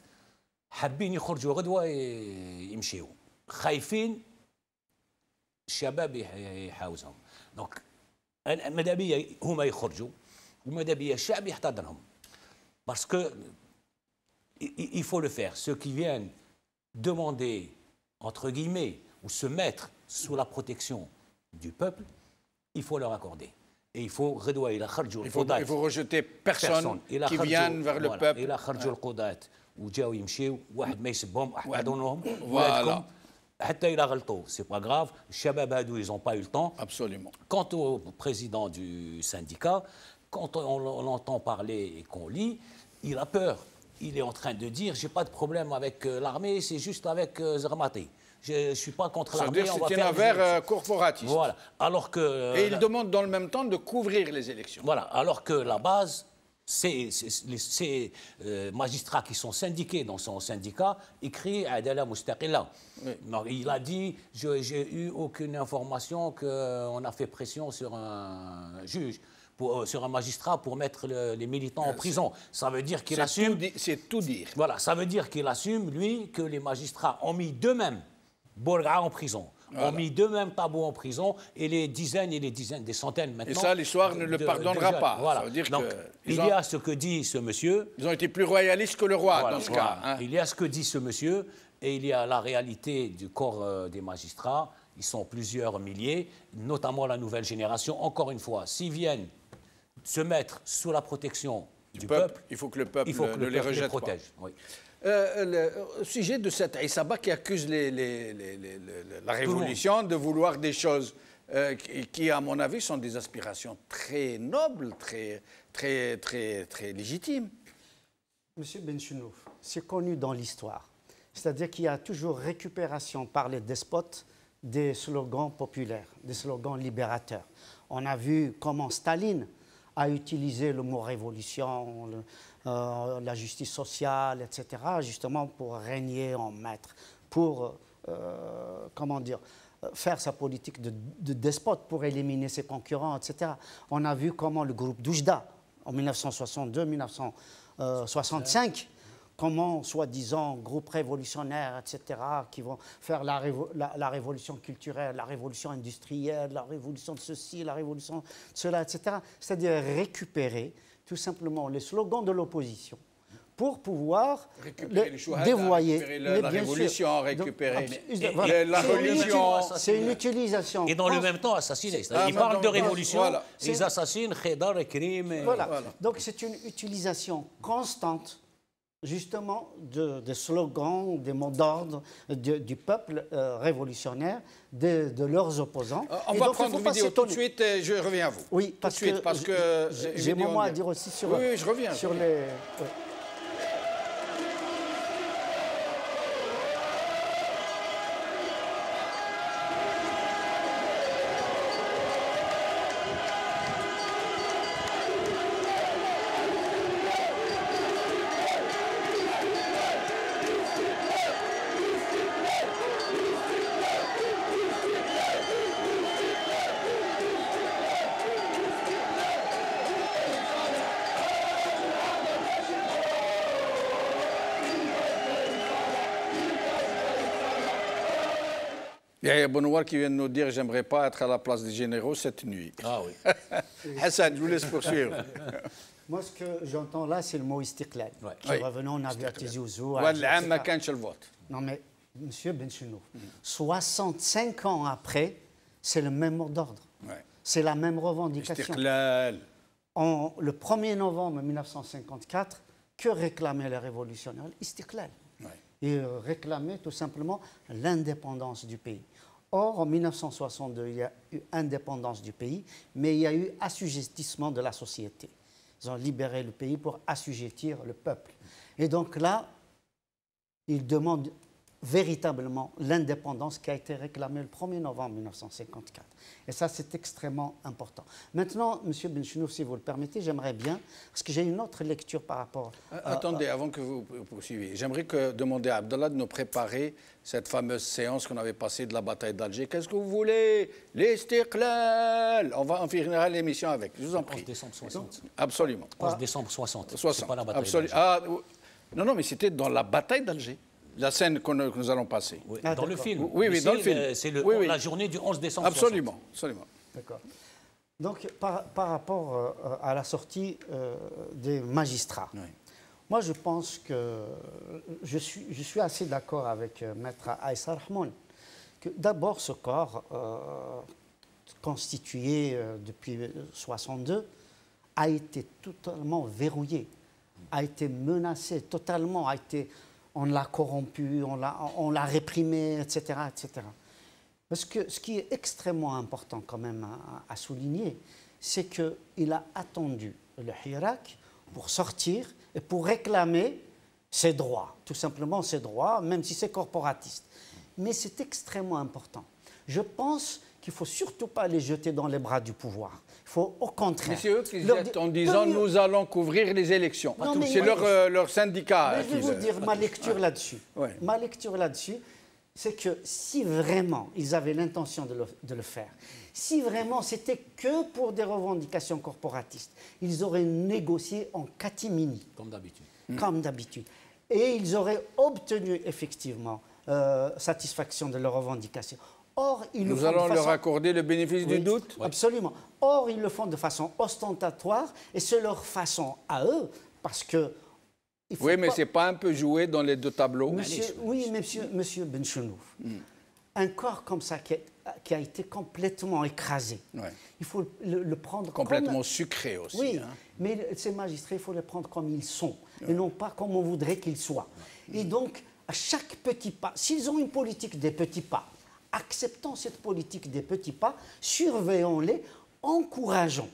حابين يخرجوا غدوة ي- يمشيوا خايفين الشباب يح- يحاوزهم دونك أنا- ماذا بيا هما يخرجوا وماذا بيا الشعب يحتضنهم parce que i- i- il faut le faire. Ceux qui viennent demander, entre guillemets, ou se mettre sous la protection du peuple, il faut leur accorder. Et il faut redouer il Il faut, il faut rejeter personne, إلا qui خرجوا- vienne vers le voilà. peuple. إلا خرجوا القضاة وجاوا يمشيو واحد ما يسبهم احتضنوهم Voilà. ولادكم حتى إلا غلطوا سي با غراف الشباب هادو ils n'ont pas eu le temps Absolument. Quant au président du syndicat, quand on, on l'entend parler et qu'on lit, il a peur. Il est en train de dire j'ai pas de problème avec euh, l'armée, c'est juste avec euh, Zermati. Je ne suis pas contre l'armée. c'est des affaire euh, corporatiste. Voilà. Alors que euh, Et il la- demande dans le même temps de couvrir les élections. voilà. Alors que la base, ces euh, magistrats qui sont syndiqués dans son syndicat écrit Adala Mustaqilla. Non, Il a dit Je- j'ai eu aucune information qu'on a fait pression sur un juge. pour- euh, sur un magistrat pour mettre le- les militants en prison. Ça veut dire qu'il assume C'est tout dire. voilà, ça veut dire qu'il assume, lui, que les magistrats ont mis d'eux-mêmes Borga en prison, ont mis d'eux-mêmes Tabou en prison, et les dizaines et les dizaines, des centaines maintenant. ça, l'histoire ne le pardonnera de pas. Voilà. Ça veut dire Donc, que il y ont- a ce que dit ce monsieur. Ils ont été plus royalistes que le roi Voilà, dans ce voilà. cas. hein. Il y a ce que dit ce monsieur, et il y a la réalité du corps euh, des magistrats. Ils sont plusieurs milliers, notamment la nouvelle génération. Encore une fois, s'ils viennent se mettre sous la protection du, peuple, peuple, il faut que le peuple il faut que le les peuple les rejette pas. protège. oui. Euh, le- au sujet de cet Aïssaba qui accuse les- les- les- les- les- la révolution de vouloir des choses euh, qui, qui, à mon avis, sont des aspirations très nobles, très, très, très, très légitimes. Monsieur Benchounouf, c'est connu dans l'histoire. C'est-à-dire qu'il y a toujours récupération par les despotes des slogans populaires, des slogans libérateurs. On a vu comment Staline a utilisé le mot révolution, le- euh, la justice sociale, etc., justement pour régner en maître, pour, euh, comment dire, euh, faire sa politique de, de despote pour éliminer ses concurrents, etc. On a vu comment le groupe Doujda, en 1962-1965, comment, soi-disant, groupe révolutionnaire, etc., qui vont faire la révolution culturelle, la révolution industrielle, la révolution de ceci, la révolution de cela, etc. C'est-à-dire récupérer tout simplement les slogans de l'opposition pour pouvoir Récupérer le- les chouhada, dévoyer. récupérer la- la révolution, Donc, récupérer- voilà. la C'est une religion. uti- C'est une utilisation. Et dans le cons- même temps, assassiner. Ah, ils parlent de révolution, Voilà. ils assassinent, khidar et crime. et- Voilà. Voilà. Donc c'est une utilisation constante justement de, des slogans, des mots d'ordre de- du peuple euh, révolutionnaire, de, de leurs opposants. Euh, On Et va donc, prendre une vidéo tout de suite je reviens à vous. Oui, Tout parce suite, que parce j'ai mon mot à dire aussi sur, Oui, oui, je reviens. sur les. Benoît qui vient de nous dire j'aimerais pas être à la place des généraux cette nuit. Ah oui. Hassan, je vous laisse poursuivre. Moi, ce que j'entends là, c'est le mot istiklal. Ouais. Oui. Revenons, on a vu à Tiziouzo. le vote. Non, mais, monsieur Benchino, mm. 65 ans après, c'est le même mot d'ordre. C'est la même revendication. Istiklal. Le 1er novembre 1954, que réclamaient les révolutionnaires? Istiklal. Ils réclamaient tout simplement l'indépendance du pays. Or, en 1962, il y a eu indépendance du pays, mais il y a eu assujettissement de la société. Ils ont libéré le pays pour assujettir le peuple. Et donc là, ils demandent véritablement l'indépendance qui a été réclamée le 1er novembre 1954. Et ça, c'est extrêmement important. Maintenant, M. Benchenouf, si vous le permettez, j'aimerais bien, parce que j'ai une autre lecture par rapport à... Attendez, avant que vous poursuiviez, j'aimerais que demander à Abdallah de nous préparer cette fameuse séance qu'on avait passée de la bataille d'Alger. Qu'est-ce que vous voulez? L'Istiqlal On va en finir l'émission avec. Je vous en 11 prie. décembre 60. Absolument. 11 décembre 60. 60. C'est pas la bataille. D'Alger. Ah, non, non, mais c'était dans la bataille d'Alger. La scène que nous allons passer. Oui, Ah, dans le film. Oui, oui, dans le film. C'est le- Oui, oui. la journée du 11 décembre. Absolument, absolument. D'accord. Donc, par, par rapport euh, à la sortie euh, des magistrats, Oui. moi je pense que je suis, je suis assez d'accord avec euh, Maître Aïssa Rahman, que d'abord ce corps euh, constitué euh, depuis 62 a été totalement verrouillé, a été menacé totalement, a été, on l'a corrompu, on l'a, réprimé, etc., etc. Parce que ce qui est extrêmement important quand même à, à souligner, c'est qu'il a attendu le Hirak pour sortir et pour réclamer ses droits, tout simplement ses droits, même si c'est corporatiste. Mais c'est extrêmement important. Je pense qu'il ne faut surtout pas les jeter dans les bras du pouvoir. Faut au contraire. C'est eux qui leur en disant Tant nous allons couvrir les élections. C'est leur, euh, leur syndicat. Mais je vais vous le- dire ma lecture là-dessus. Ouais. Ma lecture là-dessus, c'est que si vraiment ils avaient l'intention de le, de le faire, si vraiment c'était que pour des revendications corporatistes, ils auraient négocié en catimini, Comme d'habitude. comme d'habitude. Et ils auraient obtenu effectivement euh, satisfaction de leurs revendications. Or, ils le Nous font de allons leur façon- accorder le bénéfice du doute. Absolument. Or, ils le font de façon ostentatoire et c'est leur façon à eux parce que. il faut Oui, mais pas- c'est pas un peu joué dans les deux tableaux. Monsieur, oui, monsieur, monsieur Benchenouf, un corps comme ça qui a, qui a été complètement écrasé, Ouais. il faut le, le prendre Complètement comme... sucré aussi. Oui, hein. mais ces magistrats, il faut les prendre comme ils sont, et non pas comme on voudrait qu'ils soient. Et donc, à chaque petit pas, s'ils ont une politique des petits pas, acceptons cette politique des petits pas, surveillons-les, encourageons,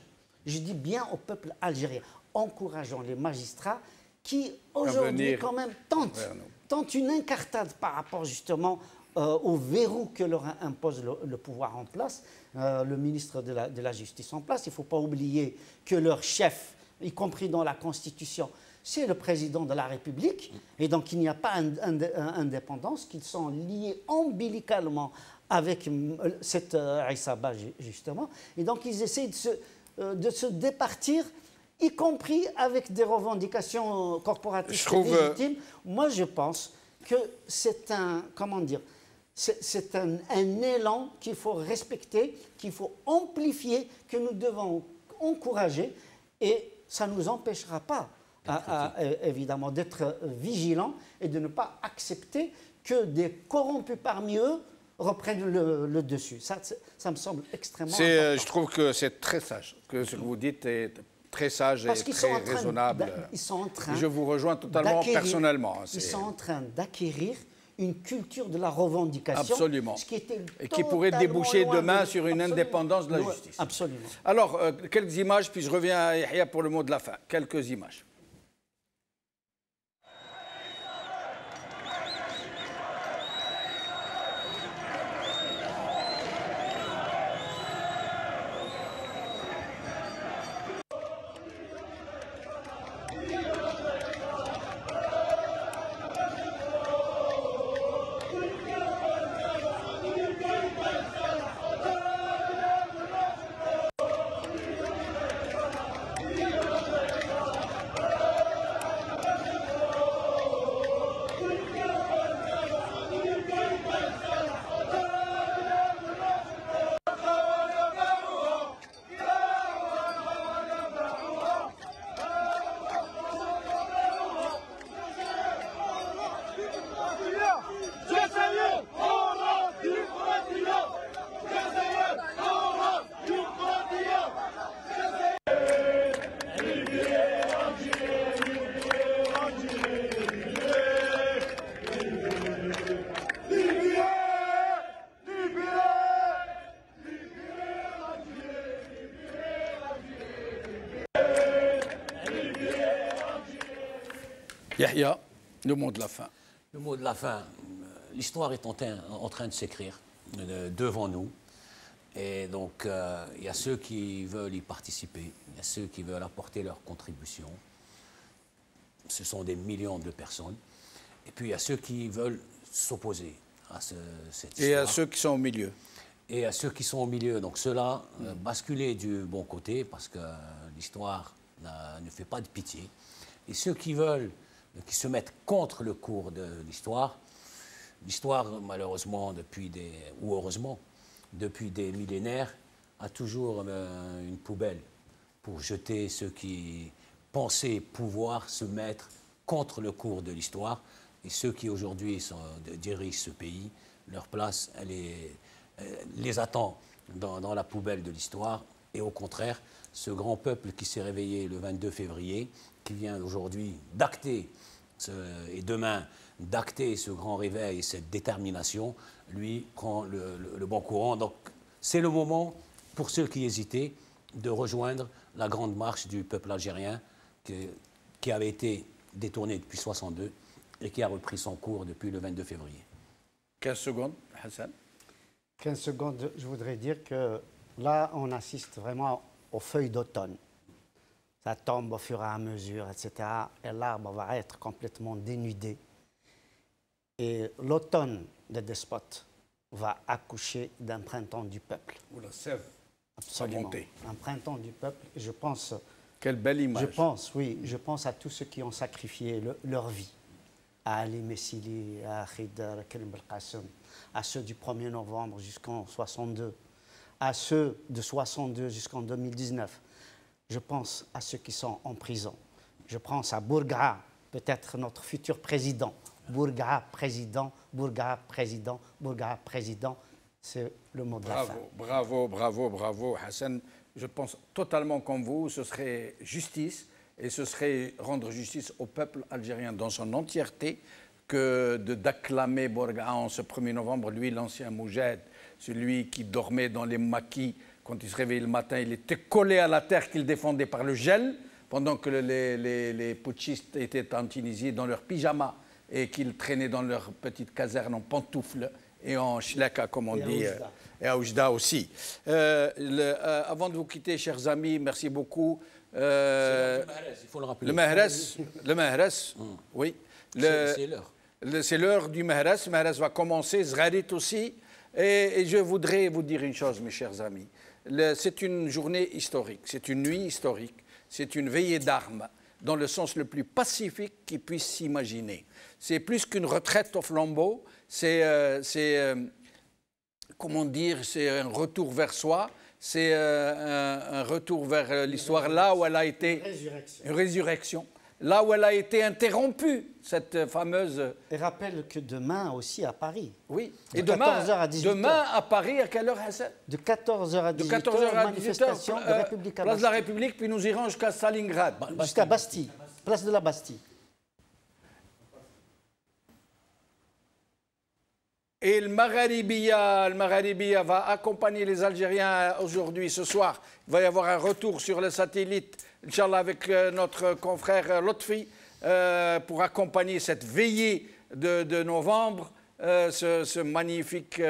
je dis bien au peuple algérien, encourageons les magistrats qui aujourd'hui quand même tentent, une incartade par rapport justement euh, au verrou que leur impose le, le pouvoir en place, euh, le ministre de la, de la Justice en place. Il ne faut pas oublier que leur chef, y compris dans la Constitution, c'est le président de la République. Et donc il n'y a pas ind- ind- indépendance, qu'ils sont liés ombilicalement avec euh, cette euh, Aïsaba, ju- justement. Et donc, ils de se, euh, de se départir, y compris avec des revendications corporatistes Je trouve, euh, légitimes. Moi, je pense que c'est un, comment dire, c'est un, un élan qu'il faut respecter, qu'il faut amplifier, que nous devons encourager, et ça ne nous empêchera pas, à- à, euh, évidemment, d'être euh, vigilants et de ne pas accepter que des corrompus parmi eux reprennent le, le dessus. Ça, ça me semble extrêmement euh, important. je trouve que c'est très sage, que ce que vous dites est très sage Parce et très raisonnable. ils sont en train Et je vous rejoins totalement personnellement. hein, Ils sont en train d'acquérir une culture de la revendication. Absolument. Ce qui était Et qui pourrait déboucher demain de- sur une Absolument. indépendance de la justice. Absolument. Alors, euh, quelques images, puis je reviens à Yahya pour le mot de la fin. Quelques images. Yahya, le mot de la fin. Le mot de la fin, l'histoire est en train, en train de s'écrire euh, devant nous. Et donc, euh, il y a ceux qui veulent y participer, il y a ceux qui veulent apporter leur contribution. Ce sont des millions de personnes. Et puis, il y a ceux qui veulent s'opposer à ce- cette Et à histoire ceux qui sont au milieu. et à ceux qui sont au milieu. Donc ceux-là, euh, basculer du bon côté, parce que l'histoire ne fait pas de pitié. Et ceux qui veulent, qui se mettent contre le cours de l'histoire, l'histoire, malheureusement, depuis des, ou heureusement, depuis des millénaires, a toujours euh, une poubelle pour jeter ceux qui pensaient pouvoir se mettre contre le cours de l'histoire. Et ceux qui aujourd'hui dirigent ce pays, leur place, elle euh, les attend dans, dans la poubelle de l'histoire. Et au contraire, ce grand peuple qui s'est réveillé le 22 février, qui vient aujourd'hui d'acter, ce- et demain d'acter ce grand réveil, cette détermination, lui prend le, le- le bon courant. Donc c'est le moment, pour ceux qui hésitaient, de rejoindre la grande marche du peuple algérien que- qui avait été détournée depuis 62 et qui a repris son cours depuis le 22 février. 15 secondes, Hassan. 15 secondes, je voudrais dire que là, on assiste vraiment aux feuilles d'automne. Ça tombe au fur et à mesure, etc. Et l'arbre va être complètement dénudé. Et l'automne des despotes va accoucher d'un printemps du peuple. Ou la sève. Absolument. Un printemps du peuple. Je pense, Quelle belle image. je pense, oui, je pense à tous ceux qui ont sacrifié le- leur vie. À Ali Messili, à Khidr, à Karim Belkacem, à ceux du 1er novembre jusqu'en 62, à ceux de 62 jusqu'en 2019. Je pense à ceux qui sont en prison. Je pense à Bourga, peut-être notre futur président. Bourga, président, Bourga, président, Bourga, président. C'est le mot de la fin. Bravo, bravo, bravo, bravo, Hassan. Je pense totalement comme vous, ce serait justice et ce serait rendre justice au peuple algérien dans son entièreté que d'acclamer Bourga en ce 1er novembre, lui l'ancien Moujed, celui qui dormait dans les maquis quand il se réveillait le matin, il était collé à la terre qu'il défendait par le gel, pendant que les, les- les putschistes étaient en Tunisie dans leurs pyjamas et qu'ils traînaient dans leur petite caserne en pantoufles et en shlaka, comme on Et dit. euh, et à Oujda aussi. Euh, le- euh, avant de vous quitter, chers amis, merci beaucoup. Euh, Il faut le rappeler. le Mahres, le Mahres, oui. Le- C'est l'heure. le- C'est l'heure du Mahres. Mahres va commencer. Zgharit aussi. Et, et je voudrais vous dire une chose, mes chers amis. C'est une journée historique, c'est une nuit historique, c'est une veillée d'armes dans le sens le plus pacifique qui puisse s'imaginer. C'est plus qu'une retraite au flambeau, c'est, euh, euh, comment dire, c'est un retour vers soi, c'est euh, un, un retour vers l'histoire là où elle a été Résurrection. une résurrection, là où elle a été interrompue, cette euh, fameuse. Et rappelle que demain aussi à Paris, Oui. De Et demain, 14h à 18h. demain à Paris, à quelle heure Hassan? De 14h à De 18h, 14h à 18h, manifestation de euh, République à place de la. République, puis nous irons jusqu'à Stalingrad. Jusqu'à Bastille, place de la Bastille. Et le Magharibiya, le Magharibiya va accompagner les Algériens aujourd'hui, ce soir. Il va y avoir un retour sur le satellite, Inch'Allah, avec euh, notre confrère euh, Lotfi, euh, pour accompagner cette veillée de, novembre, ce, magnifique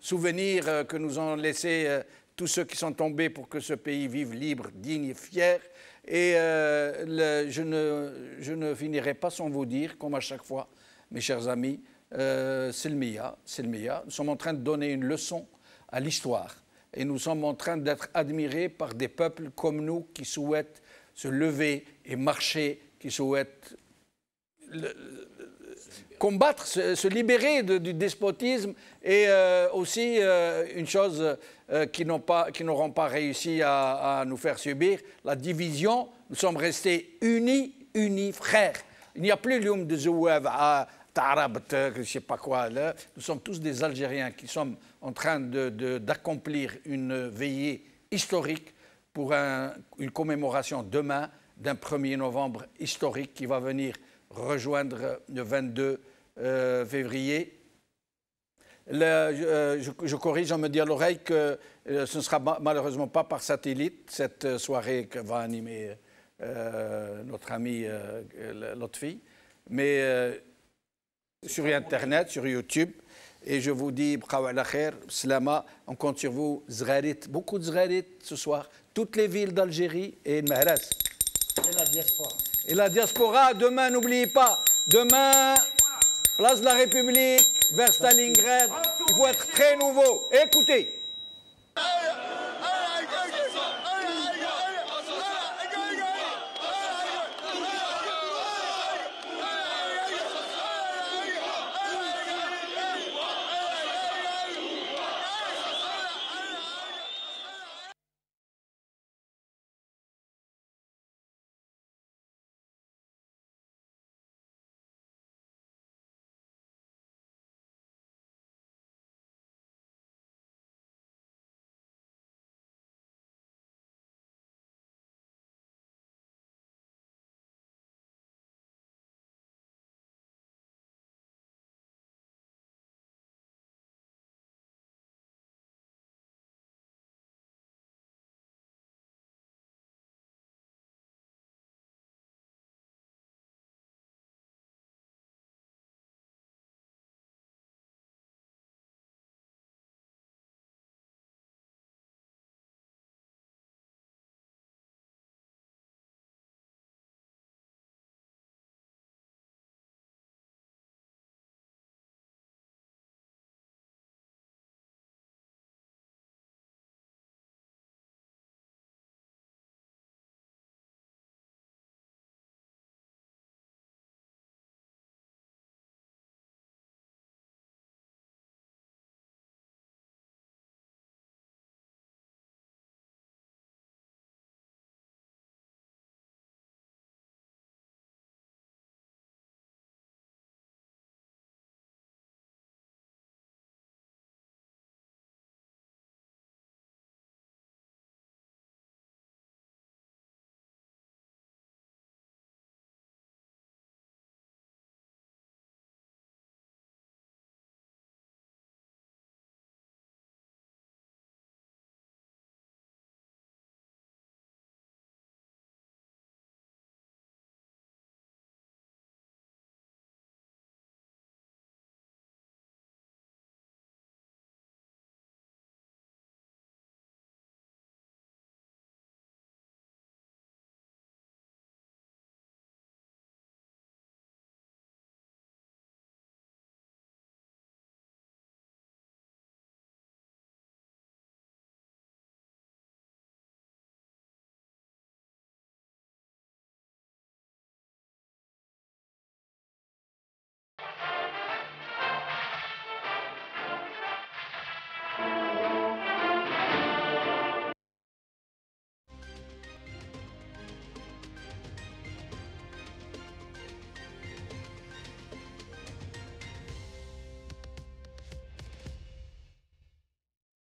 souvenir que nous ont laissé tous ceux qui sont tombés pour que ce pays vive libre, digne et fier. Et je, ne, je finirai pas sans vous dire, comme à chaque fois, mes chers amis, c'est le c'est le Mia. Nous sommes en train de donner une leçon à l'histoire. Et nous sommes en train d'être admirés par des peuples comme nous qui souhaitent se lever et marcher, qui souhaitent combattre, se, libérer du despotisme et euh, aussi euh, une chose euh, qui n'ont pas- n'auront pas, réussi à, nous faire subir, la division. Nous sommes restés unis, unis, frères. Il n'y a plus l'homme de Zouav à Tarab, je ne sais pas quoi. Nous sommes tous des Algériens qui sommes en train d'accomplir une veillée historique pour un- une commémoration demain d'un 1er novembre historique qui va venir rejoindre le 22 euh, février. Euh, je, corrige, on me dit à l'oreille que euh, ce ne sera ma- malheureusement pas par satellite, cette soirée que va animer notre ami Lotfi, mais sur Internet, sur YouTube. Et je vous dis, on compte sur vous, Zgharit, beaucoup de Zgharit ce soir, toutes les villes d'Algérie et de Mahras. Et la diaspora. Et la diaspora, demain, n'oubliez pas, demain, place de la République, vers Stalingrad, il faut être très nouveau. Écoutez,